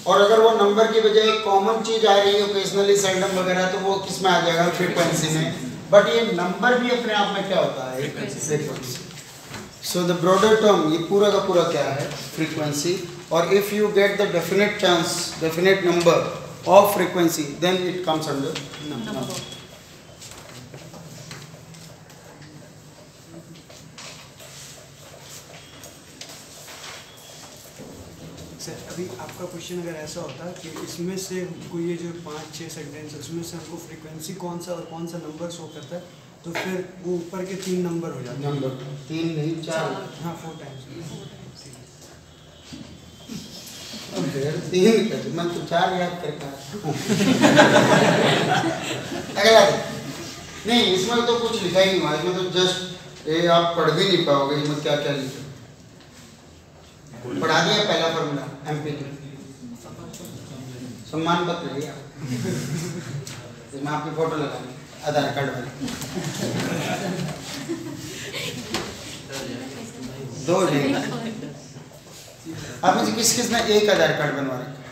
और अगर वो नंबर की बजाय कॉमन चीज़ आ रही है ओकेजनली सैंडम वगैरह तो वो किसमें आ जाएगा? फ्रीक्वेंसी में। बट ये नंबर भी अपने आप में क्या होता है? Frequency so the broader term ये पूरा का पूरा क्या है? फ्रीक्वेंसी और if you get the definite chance definite number of frequency then it comes under number. Sir अभी आपका क्वेश्चन अगर ऐसा होता कि इसमें से कोई ये जो पाँच छः है उसमें से हमको फ्रीक्वेंसी कौन सा और कौन सा नंबर शो करता है तो फिर वो ऊपर के तीन नंबर हो जाते हैं। नंबर तीन नहीं चार। हाँ फोर टाइम्स तीन कर मैं तो चार याद करता अगला नहीं इसमें तो कुछ लिखा ही नहीं हुआ इसमें तो जस्ट ये आप पढ़ भी नहीं पाओगे इसमें क्या क्या लिखा पढ़ा दिया पहला फॉर्मूला एमपी सम्मान पत्र लिया। इसमें आपकी फ़ोटो लगानी आधार कार्ड वाली। दो आप में से किस किस ने एक आधार कार्ड बनवा रखा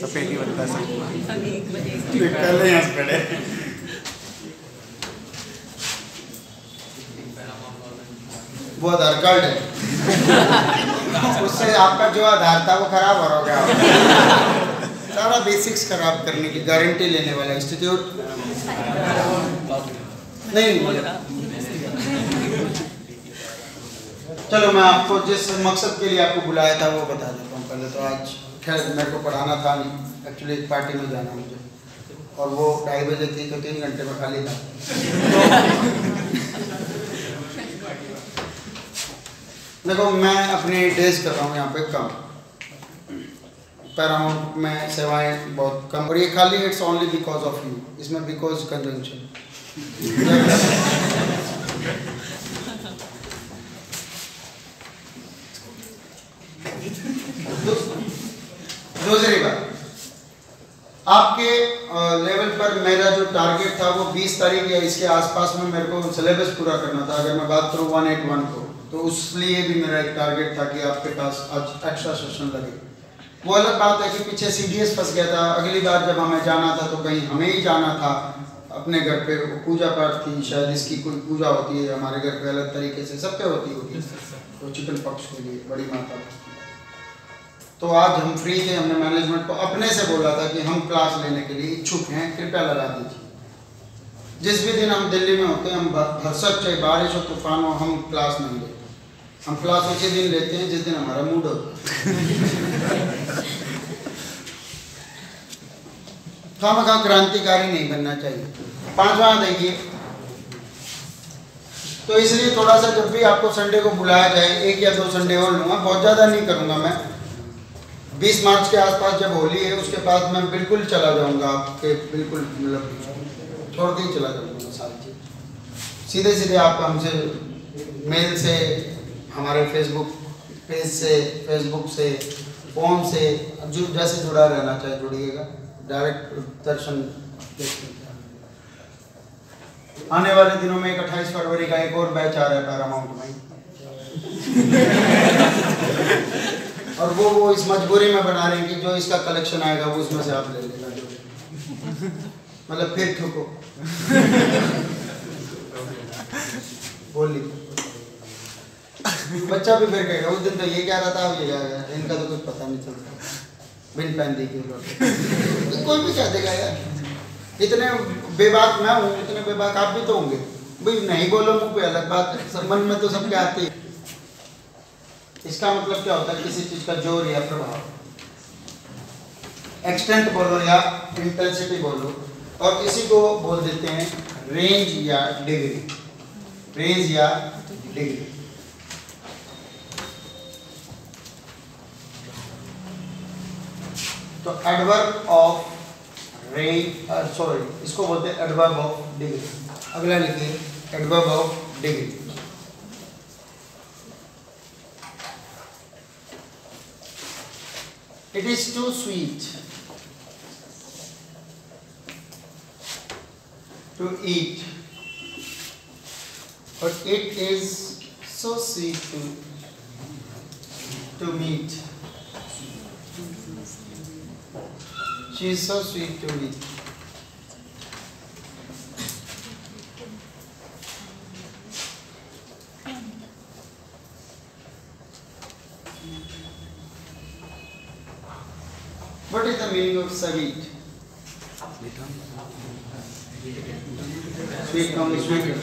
सब एक ही बनता है सब पहले यहाँ से खड़े वो आधार कार्ड है। उससे आपका जो आधार था वो खराब हो रहा गया सारा बेसिक्स खराब करने की गारंटी लेने वाला इंस्टीट्यूट नहीं चलो, मैं आपको जिस मकसद के लिए आपको बुलाया था वो बता देता हूँ पहले तो। आज खैर, मेरे को पढ़ाना था नहीं। एक्चुअली एक पार्टी में जाना मुझे। और वो ढाई बजे थी तो तीन घंटे में खाली था। देखो, मैं अपनी डेज़ कर रहा हूँ यहाँ पे कम। पैरामाउंट में सेवाएँ बहुत कम, और ये खाली it's only because of you इसमें बिकॉज़ कंजंक्शन दूसरी बात, आपके लेवल पर मेरा जो टारगेट था वो 20 तारीख या इसके आसपास में मेरे को सिलेबस पूरा करना था। अगर मैं बात करूँ 181 को तो उस लिए भी मेरा एक टारगेट था कि आपके पास आज एक्स्ट्रा सेशन लगे। वो अलग बात है कि पीछे सी फंस गया था। अगली बार जब हमें जाना था तो कहीं हमें ही जाना था। अपने घर पे पूजा पाठ थी शायद इसकी कोई पूजा होती है हमारे घर पे अलग तरीके से सबके होती होगी। तो चिकन पक्ष के लिए बड़ी माता तो आज हम फ्री थे हमने मैनेजमेंट को अपने से बोला था कि हम क्लास लेने के लिए इच्छुक हैं कृपया लगा दीजिए। जिस भी दिन हम दिल्ली में होते हैं हम भरसक चाहे बारिश हो तूफ़ान हो हम क्लास नहीं लेते हम क्लास उसी दिन लेते हैं, जिस दिन हमारा मूड हो। खाम खा क्रांतिकारी नहीं बनना चाहिए। पांचवा देखिए। तो इसलिए थोड़ा सा जब भी आपको संडे को बुलाया जाए, एक या दो संडे और लूँगा, बहुत ज़्यादा नहीं करूँगा मैं। 20 मार्च के आसपास जब होली है, उसके बाद मैं बिल्कुल चला जाऊँगा आपके, बिल्कुल मतलब छोड़ के ही चला जाऊँगा सारी चीज़। सीधे सीधे आप हमसे मेल से हमारे फेसबुक पेज से फेसबुक से फ़ोन से जो, जैसे जुड़ा रहना चाहे जुड़िएगा। डायरेक्ट दर्शन आने वाले दिनों में एक अट्ठाईस फरवरी का एक और बैच आ रहा है पैरामाउंट में। और वो वो इस मजबूरी में बना रहे हैं कि जो इसका कलेक्शन आएगा, वो उसमें से आप ले लेना मतलब फिर ठुको। बोली बच्चा भी फिर कहेगा, उस दिन तो ये क्या रहा था ये क्या गया इनका तो कुछ पता नहीं चलता। बिन पहन दी की कोई भी कह देगा यार। इतने बेबाक मैं हूँ, इतने बेबाक आप भी तो होंगे। भाई, नहीं बोलो मुँह पे, अलग बात मन में तो सबके आती है। इसका मतलब क्या होता है? किसी चीज़ का ज़ोर या प्रभाव। एक्सटेंट बोलो या इंटेंसिटी बोलो। और इसी को बोल देते हैं रेंज या डिग्री रेंज या डिग्री तो एडवर्ब ऑफ़ रेंज सॉरी इसको बोलते हैं एडवर्ब ऑफ़ डिग्री अगला लिखिए adverb of degree It is too sweet to eat, but it is so sweet to, to meet. She is so sweet to me. What is the meaning of sweet? Sweet comes sweet.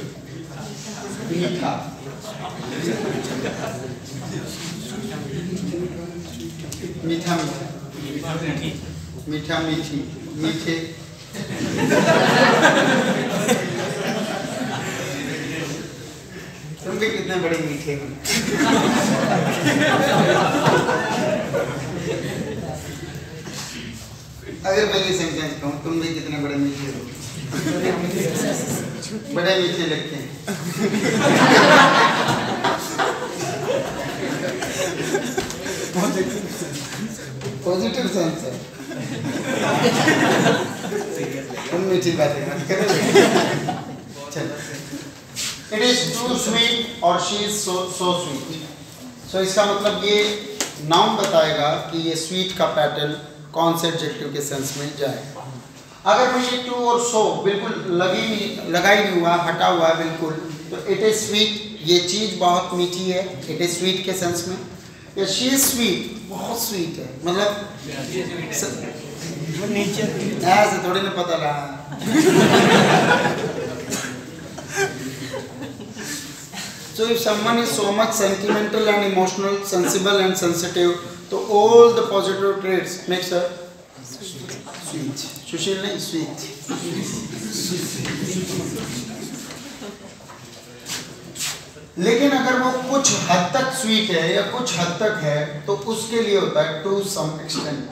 Meetha. Meetha meetha. मीठा मीठी मीठे तुम भी कितने बड़े मीठे हो। अगर मैं ये सेंटेंस कहूँ तुम भी कितने बड़े मीठे हो। बड़े मीठे लगते हैं। पॉजिटिव सेंस है। तुम मीठी बातें मत करो इट इज़ टू स्वीट और she is so so sweet so इसका मतलब ये नाउन बताएगा कि ये स्वीट का पैटर्न कौन से एडजेक्टिव के सेंस में जाए। अगर मैं ये टू और सो बिल्कुल लगी नहीं लगा ही नहीं हुआ, हटा हुआ है बिल्कुल तो इट इज़ स्वीट ये चीज़ बहुत मीठी है इट इज़ स्वीट के सेंस में। या शी इज़ स्वीट बहुत स्वीट है मतलब ऐसे थोड़ी ना पता लगा So if someone is so much sentimental and emotional, sensible and sensitive, so all the positive traits makes her sweet. सुशील नहीं sweet. लेकिन अगर वो कुछ हद तक स्वीट है या कुछ हद तक है तो उसके लिए होता है टू सम एक्सटेंट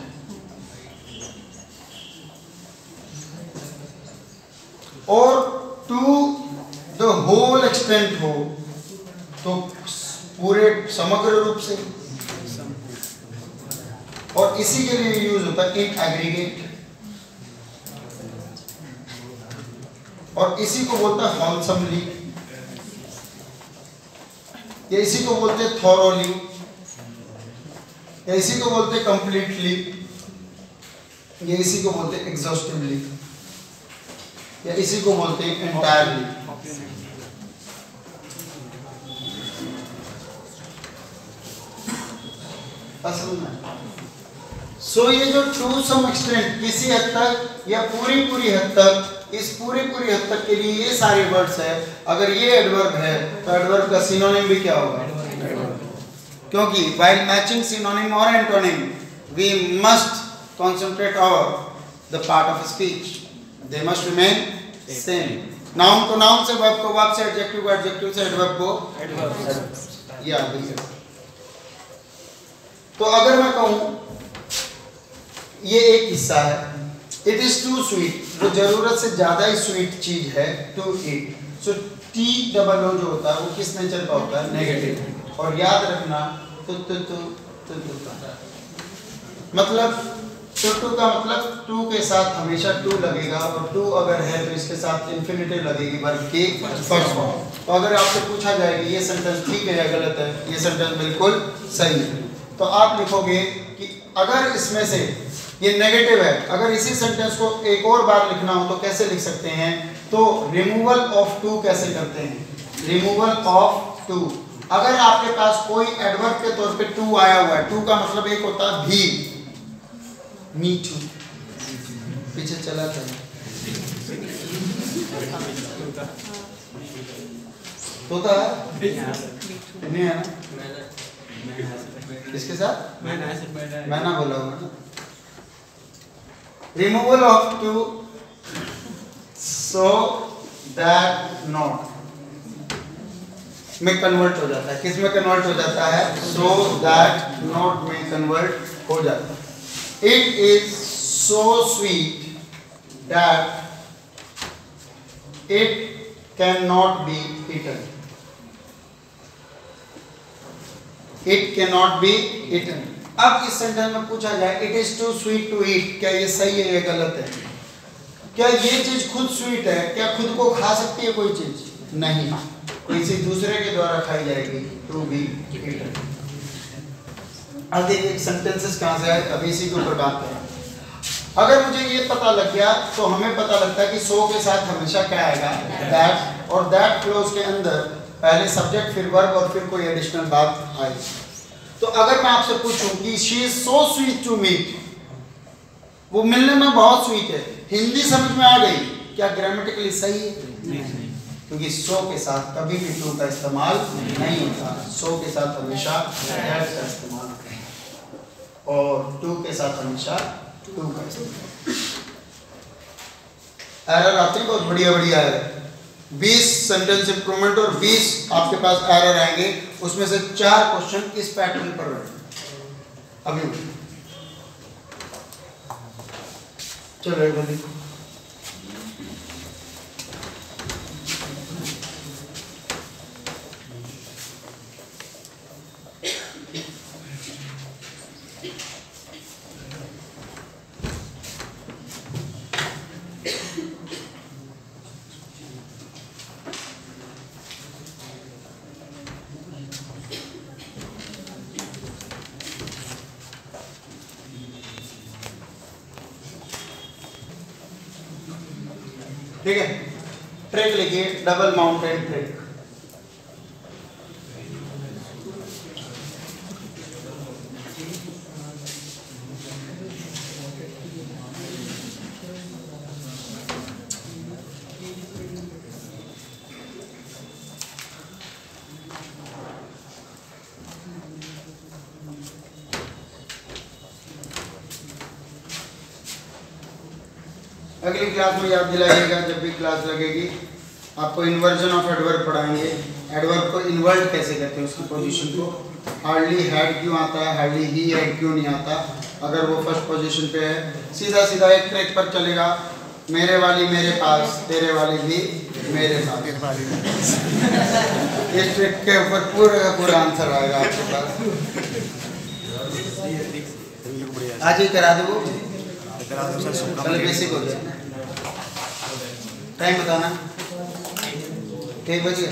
और टू द होल एक्सटेंट हो तो पूरे समग्र रूप से. और इसी के लिए यूज़ होता है इन एग्रीगेट और इसी को बोलता है हॉलसमली या इसी को बोलते हैं थॉरोली या इसी को बोलते कंप्लीटली या इसी को बोलते हैं एग्जॉस्टिवली या इसी को बोलते हैं एंटायरली सो ये जो टू सम एक्सटेंट किसी हद तक या पूरी पूरी हद तक इस पूरी पूरी हद तक के लिए ये सारे वर्ड्स है। अगर ये एडवर्ब है तो एडवर्ब का सिनोनिम भी क्या होगा? क्योंकि वाइल मैचिंग सिनोनिम और antonym we must concentrate over the part of speech they must remain same noun को नाउन से वर्ब को वर्ब से एडजेक्टिव को एडजेक्टिव से एडवर्ब को एडवर्ब या तो अगर मैं कहूँ, ये एक हिस्सा है। इट इज़ टू स्वीट वो ज़रूरत से ज़्यादा ही स्वीट चीज़ है to eat so T double O जो होता है, वो किस नेचर का होता है? नेगेटिव और याद रखना, तु तु तु तु तु का मतलब टू टू का मतलब टू के साथ हमेशा टू लगेगा, और टू अगर है तो इसके साथ इंफिनिटिव लगेगी वर्ब की फ़र्स्ट फॉर्म तो अगर आपसे पूछा जाए कि ये सेंटेंस ठीक है या गलत है, ये सेंटेंस बिल्कुल सही है। तो आप लिखोगे कि अगर इसमें से ये नेगेटिव है। अगर इसी सेंटेंस को एक और बार लिखना हो तो कैसे लिख सकते हैं? तो रिमूवल ऑफ़ टू कैसे करते हैं? रिमूवल ऑफ़ टू अगर आपके पास कोई एडवर्ब के तौर पे टू आया हुआ है टू का मतलब एक होता है भी। मी टू पीछे चला था। तोता है? नहीं है ना? किसके साथ? मैं ना बोला हूँ removal of too so that not में कन्वर्ट हो जाता है। किसमें कन्वर्ट हो जाता है? सो दैट नॉट में कन्वर्ट हो जाता है। It is so sweet that it can not be eaten it can not be eaten अब इस सेंटेंस में पूछा जाए it is too sweet to eat क्या ये सही है या गलत है? क्या ये चीज़ खुद स्वीट है? क्या खुद को खा सकती है कोई चीज़? नहीं। किसी दूसरे के द्वारा खाई जाएगी। टू बी देखिए सेंटेंसेस कहाँ से आए? अभी इसी के ऊपर बात करें। अगर मुझे ये पता लग गया तो हमें पता लगता है कि सो के साथ हमेशा क्या आएगा? दैट और दैट क्लोज के अंदर पहले सब्जेक्ट फिर वर्ब और फिर कोई एडिशनल बात आएगी। तो अगर मैं आपसे पूछूँ कि she is so sweet to meet वो मिलने में बहुत स्वीट है। हिंदी समझ में आ गई? क्या ग्रामेटिकली सही है? क्योंकि सो के साथ कभी भी टू का इस्तेमाल नहीं होता। सो के साथ हमेशा का इस्तेमाल होता है और टू के साथ हमेशा टू का इस्तेमाल एरर आते हैं बहुत बढ़िया बढ़िया एरर 20 सेंटेंस इंप्रूवमेंट और 20 आपके पास एरर आएँगे, उसमें से चार क्वेश्चन इस पैटर्न पर रहे अभी। चलो एक बार देखो ठीक है डबल माउंटेन ट्रैक अगली क्लास में याद दिलाइएगा जब भी क्लास लगेगी। आपको इन्वर्जन ऑफ़ एडवर्ब पढ़ाएँगे। एडवर्ब को इन्वर्ट कैसे करते हैं उसकी पोजीशन को? हार्डली हैड क्यों आता है? हार्डली ही हैड क्यों नहीं आता? अगर वो फ़र्स्ट पोजीशन पे है सीधा सीधा एक ट्रैक पर चलेगा। मेरे वाली मेरे पास तेरे वाली भी मेरे पास। इस ट्रैक के ऊपर पूरा का पूरा आंसर आएगा आपके पास। आज ही करा दो कल बेसिक हो गया। टाइम बताना। एक बज। गया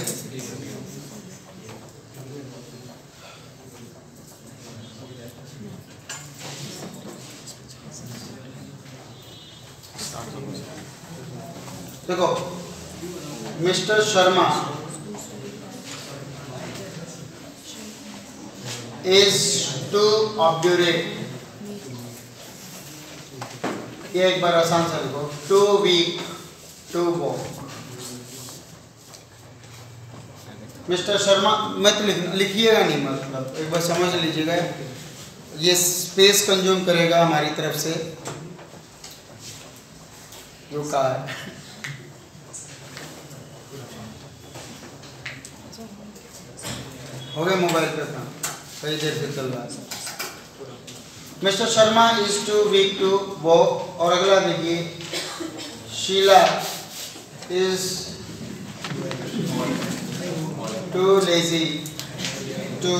देखो, mister Sharma is to obdurate ये एक बार आसान सा लिखो। टू वीक टू वो मिस्टर शर्मा, मत लिख लिखिएगा नहीं मतलब एक बार समझ लीजिएगा। ये स्पेस कंज्यूम करेगा हमारी तरफ़ से। जो कहा है। हो गया मोबाइल पे काम कई देर से चल रहा है। Mister Sharma is too weak to वो, और अगला देखिए। Sheela is too lazy too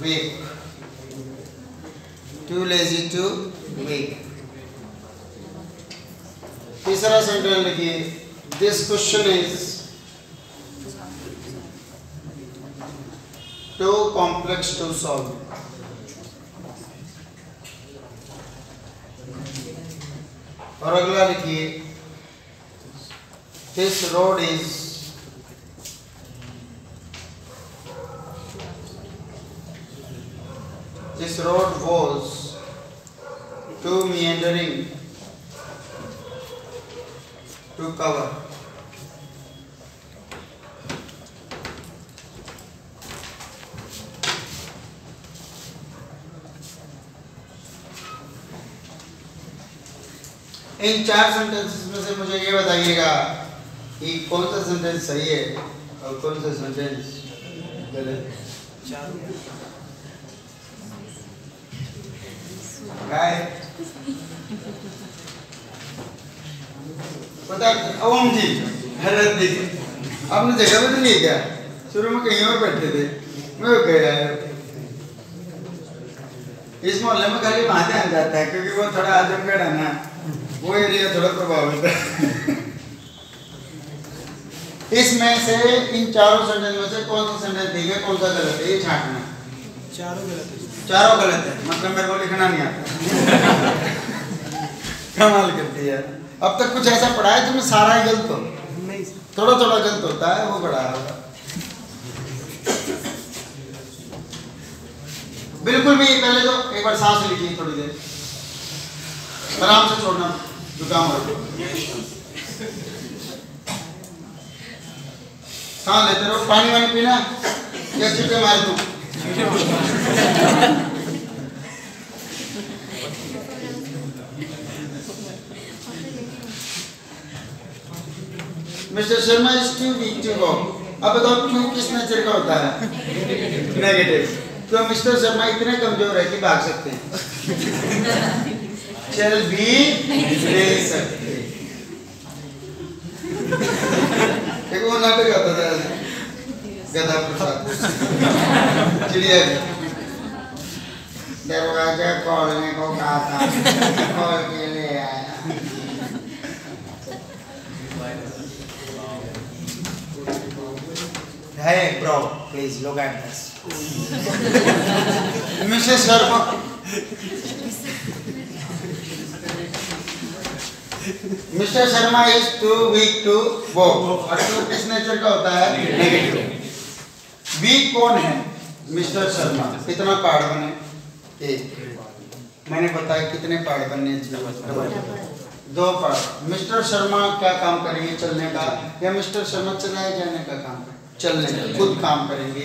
weak too lazy too weak तीसरा सेंटेंस लिखिए। This question is too complex to solve और अगला लिखिए। This road is this road was too meandering to cover. इन चार सेंटेंसेस में से मुझे ये बताइएगा कि कौन सा सेंटेंस सही है और कौन सा सेंटेंस गलत काय? पता ओम जी हरत जी आपने जगह बदली है क्या शुरू में कहीं और बैठे थे मैं गया इस मोहल्ले में खाली वहाँ ध्यान जाता है क्योंकि वो थोड़ा आजमगढ़ है ना. वो एरिया थोड़ा प्रभावित है इसमें से इन चारों सेंटेंस में से कौन सा सेंटेंस ठीक है कौन सा गलत है? ये छांटना. चारों गलत है। चारों गलत है मतलब मेरे को लिखना नहीं आता। कमाल करती है अब तक कुछ ऐसा पढ़ा है जिसमें सारा ही गलत हो? नहीं थोड़ा थोड़ा गलत होता है, वो बड़ा होगा। बिल्कुल भी पहले तो एक बार सांस लीजिए थोड़ी देर। आराम से छोड़ना, जुकाम हो सांस लेते रहो, पानी वानी पीना या छिपे मार दूँ। Mister Sharma is too weak to go अब बताओ, क्यों, किस नेचर का होता है? नेगेटिव तो मिस्टर शर्मा, इतने कमज़ोर है कि भाग सकते हैं? चल भी ले सकते वो नाटक आता था। गधा प्रसाद चिड़िया दरवाज़ा खोलने को कहा था खोल के ले आया Hey, bro, please look at this. Mrs. Sharma. Mister Sharma is too weak to वो और टू किस नेचर का होता है नेगेटिव वीक कौन है? मिस्टर शर्मा। कितना पहाड़ बने। एक मैंने बताया कितने बनने चाहिए दो पहाड़ मिस्टर शर्मा क्या काम करेंगे चलने का? या मिस्टर शर्मा चलाए जाने का काम चलने का, खुद काम करेंगे।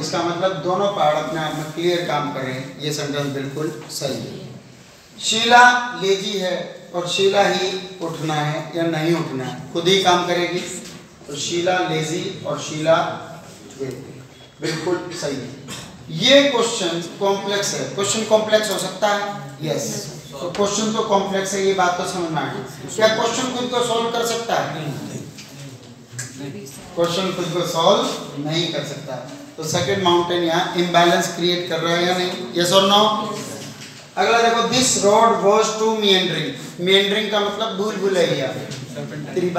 इसका मतलब दोनों पार्ट अपने आप में क्लियर काम करें। ये सेंटेंस बिल्कुल सही है। शीला लेजी है और शीला ही उठना है या नहीं उठना है? खुद ही काम करेगी। तो शीला लेजी और शीला बिल्कुल सही। है ये क्वेश्चन कॉम्प्लेक्स है। क्वेश्चन कॉम्प्लेक्स हो सकता है? यस तो क्वेश्चन तो कॉम्प्लेक्स है, ये बात तो समझ में क्या क्वेश्चन खुद को सॉल्व कर सकता है? क्वेश्चन खुद को सॉल्व नहीं कर सकता। तो सेकंड माउंटेन यहाँ इम्बैलेंस क्रिएट कर रहा है या नहीं? यस और नो अगला देखो this road was too meandering meandering का मतलब भूल भुलैया तेरी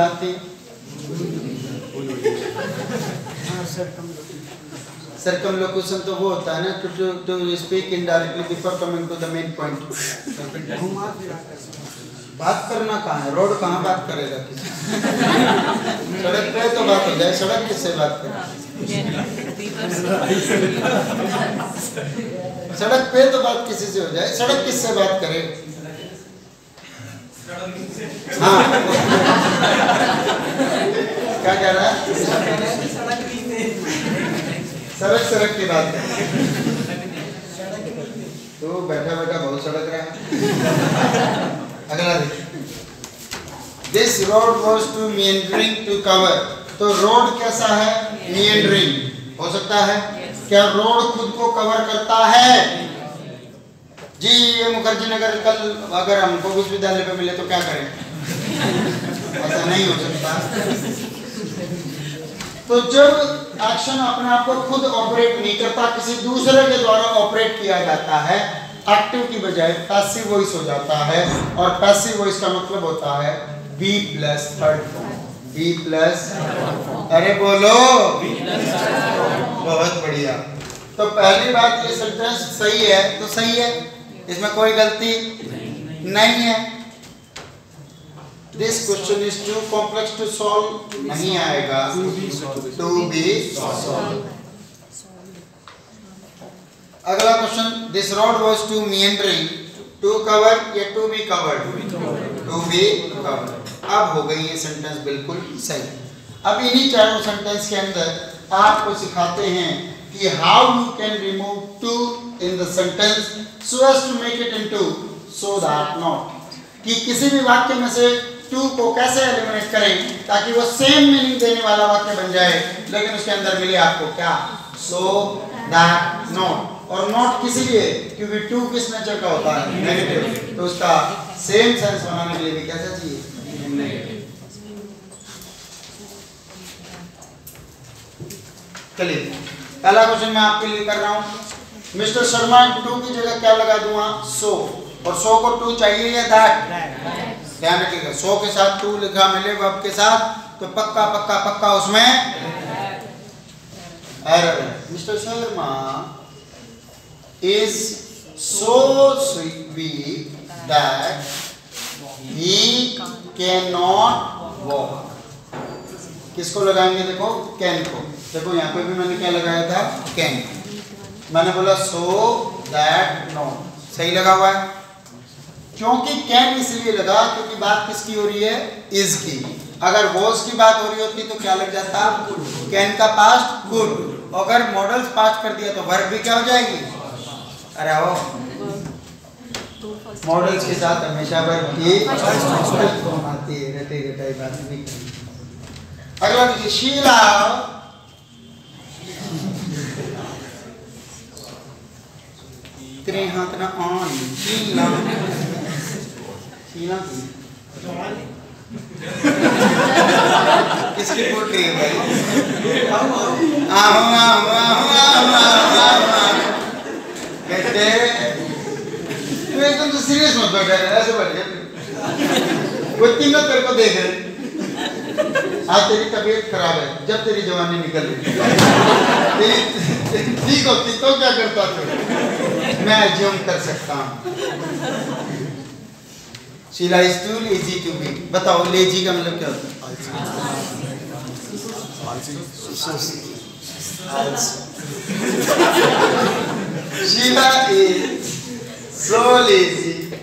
सर्कमलोकेशन तो वो होता है ना to to to speak indirectly before coming to the main point बात करना कहाँ है? रोड कहाँ बात करेगा किसी? सड़क पे तो बात हो जाए, सड़क किससे बात करे सड़क पे तो बात किसी से हो जाए, सड़क किससे बात करे? हाँ। क्या कह रहा है? सड़क सड़क की बात है तो बैठा बैठा बहुत सड़क रहा। अगला this road was too meandering to cover तो रोड कैसा है? Meandering. हो सकता है? क्या रोड खुद को कवर करता है? जी, ये मुखर्जी नगर कल अगर हमको विश्वविद्यालय पे मिले तो क्या करें? ऐसा नहीं हो सकता। तो जब एक्शन अपने आप को खुद ऑपरेट नहीं करता किसी दूसरे के द्वारा ऑपरेट किया जाता है एक्टिव की बजाय पैसिव वॉइस हो जाता है, और पैसिव वॉइस का मतलब होता है B plus third form B plus अरे बोलो। बहुत बढ़िया। तो पहली बात ये सेंटेंस सही है? तो सही है। इसमें कोई गलती? नहीं है। This question is too complex to solve नहीं आएगा। टू बी सॉल्व अगला question this road was too meandering. To cover या to be covered to be covered अब हो गई ये सेंटेंस बिल्कुल सही। अब इन्हीं चारों सेंटेंस के अंदर आपको सिखाते हैं कि how you can remove too in the sentence so as to make it into so that not कि किसी भी वाक्य में से टू को कैसे एलिमिनेट करें ताकि वो सेम मीनिंग देने वाला वाक्य बन जाए, लेकिन उसके अंदर मिले आपको क्या? सो दैट नॉट और नॉट किस लिए? क्योंकि टू किस नेचर का होता है? नेगेटिव तो उसका सेम सेंस बनाने के लिए भी कैसा चाहिए? चलिए, पहला क्वेश्चन मैं आपके लिए कर रहा हूँ। मिस्टर शर्मा टू की जगह क्या लगा दूँगा सो और सो को टू चाहिए या दैट ध्यान रखिएगा, सो के साथ टू लिखा मिले वर्ब के साथ तो पक्का पक्का पक्का उसमें mister Sharma is so weak that he cannot walk. किसको लगाएँगे देखो? कैन को। देखो, यहाँ पे भी मैंने क्या लगाया था? कैन मैंने बोला सो दैट नो सही लगा हुआ है? क्योंकि कैन इसलिए लगा, क्योंकि बात किसकी हो रही है? इज़ की। अगर वॉज़ की बात हो रही होती तो क्या लग जाता? कैन का पास्ट गुड अगर मॉडल्स पास्ट कर दिया तो वर्ब भी क्या हो जाएगी? अरे आओ। मॉडल्स के साथ हमेशा वर्ब की आती है रटे रटाई बात नहीं अगला देखिए, शीला। तेरे ऑन शीला। की किसकी पोट्री है भाई आओ आओ आओ आओ आओ कहते तू एकदम तो सीरियस मत बैठा ऐसे बैठ गया वो तीनों तेरे को देख रहे आज तेरी तबीयत खराब है जब तेरी जवानी निकल रही तेरी ठीक होती तो क्या करता तू मैं एज्यूम कर सकता हूँ। Sheela is too lazy to be बताओ लेजी का मतलब क्या होता है Sheila is so lazy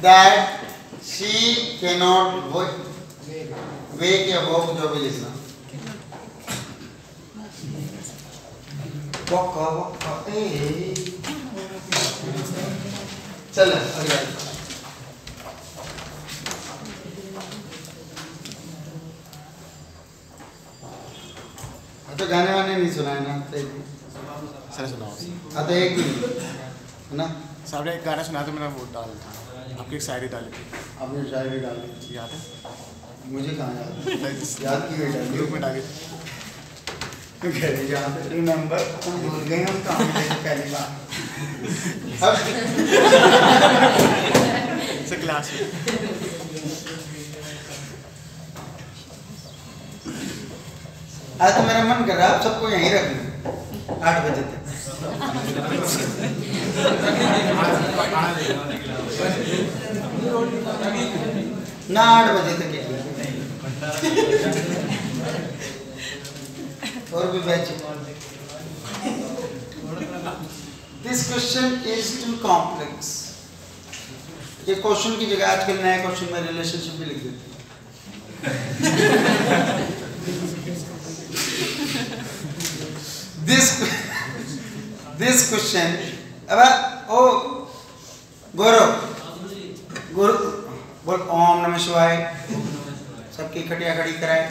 that she cannot wake, wake walk जो भी लिखना वक्का वक्का ए चल अगला तो गाने वाने नहीं सुनाए ना तो सर सुनाओ। हाँ तो एक ही है ना? सर एक गाना सुना तो मेरा वो डाल था। आपकी एक शायरी डाली थी। आपने शायरी डाल दी याद है? मुझे कहाँ याद याद की हुई डाल ग्रुप में डाली थी। रिमेम्बर तुम भूल गए हम कहाँ थे पहली बार। अब क्लास में आज तो मेरा मन कर रहा है, आप सबको यहीं रख लूँ। आठ बजे तक। ना आठ बजे तक और भी batch. This question is too complex ये क्वेश्चन की जगह आजकल नया क्वेश्चन में रिलेशनशिप भी लिख देती है। This this question अब ओ गौरव गौरव बोल ओम नमः शिवाय। सबकी खटिया खड़ी कराए।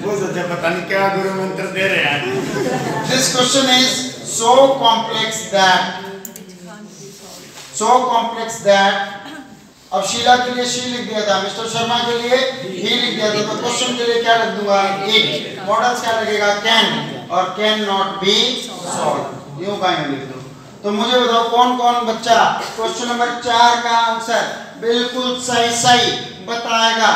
वो सोचा पता नहीं क्या गुरु मंत्र दे रहे हैं। This question is so complex that so complex that अब शीला के लिए शी लिख दिया था, मिस्टर शर्मा के लिए ही लिख दिया था तो क्वेश्चन के लिए क्या रख दूँगा? इट मॉडल्स क्या लगेगा? कैन और कैन नॉट बी सॉल्व यूँ कहीं लिख दो तो मुझे बताओ कौन कौन बच्चा क्वेश्चन नंबर चार का आंसर बिल्कुल सही सही बताएगा?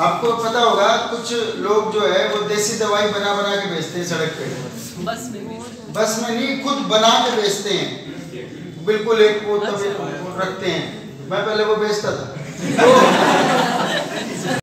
आपको पता होगा, कुछ लोग जो है, वो देसी दवाई बना बना के बेचते हैं सड़क पे। बस में बस में नहीं खुद बना के बेचते हैं। बिल्कुल एक वो तभी रखते हैं। मैं पहले वो बेचता था।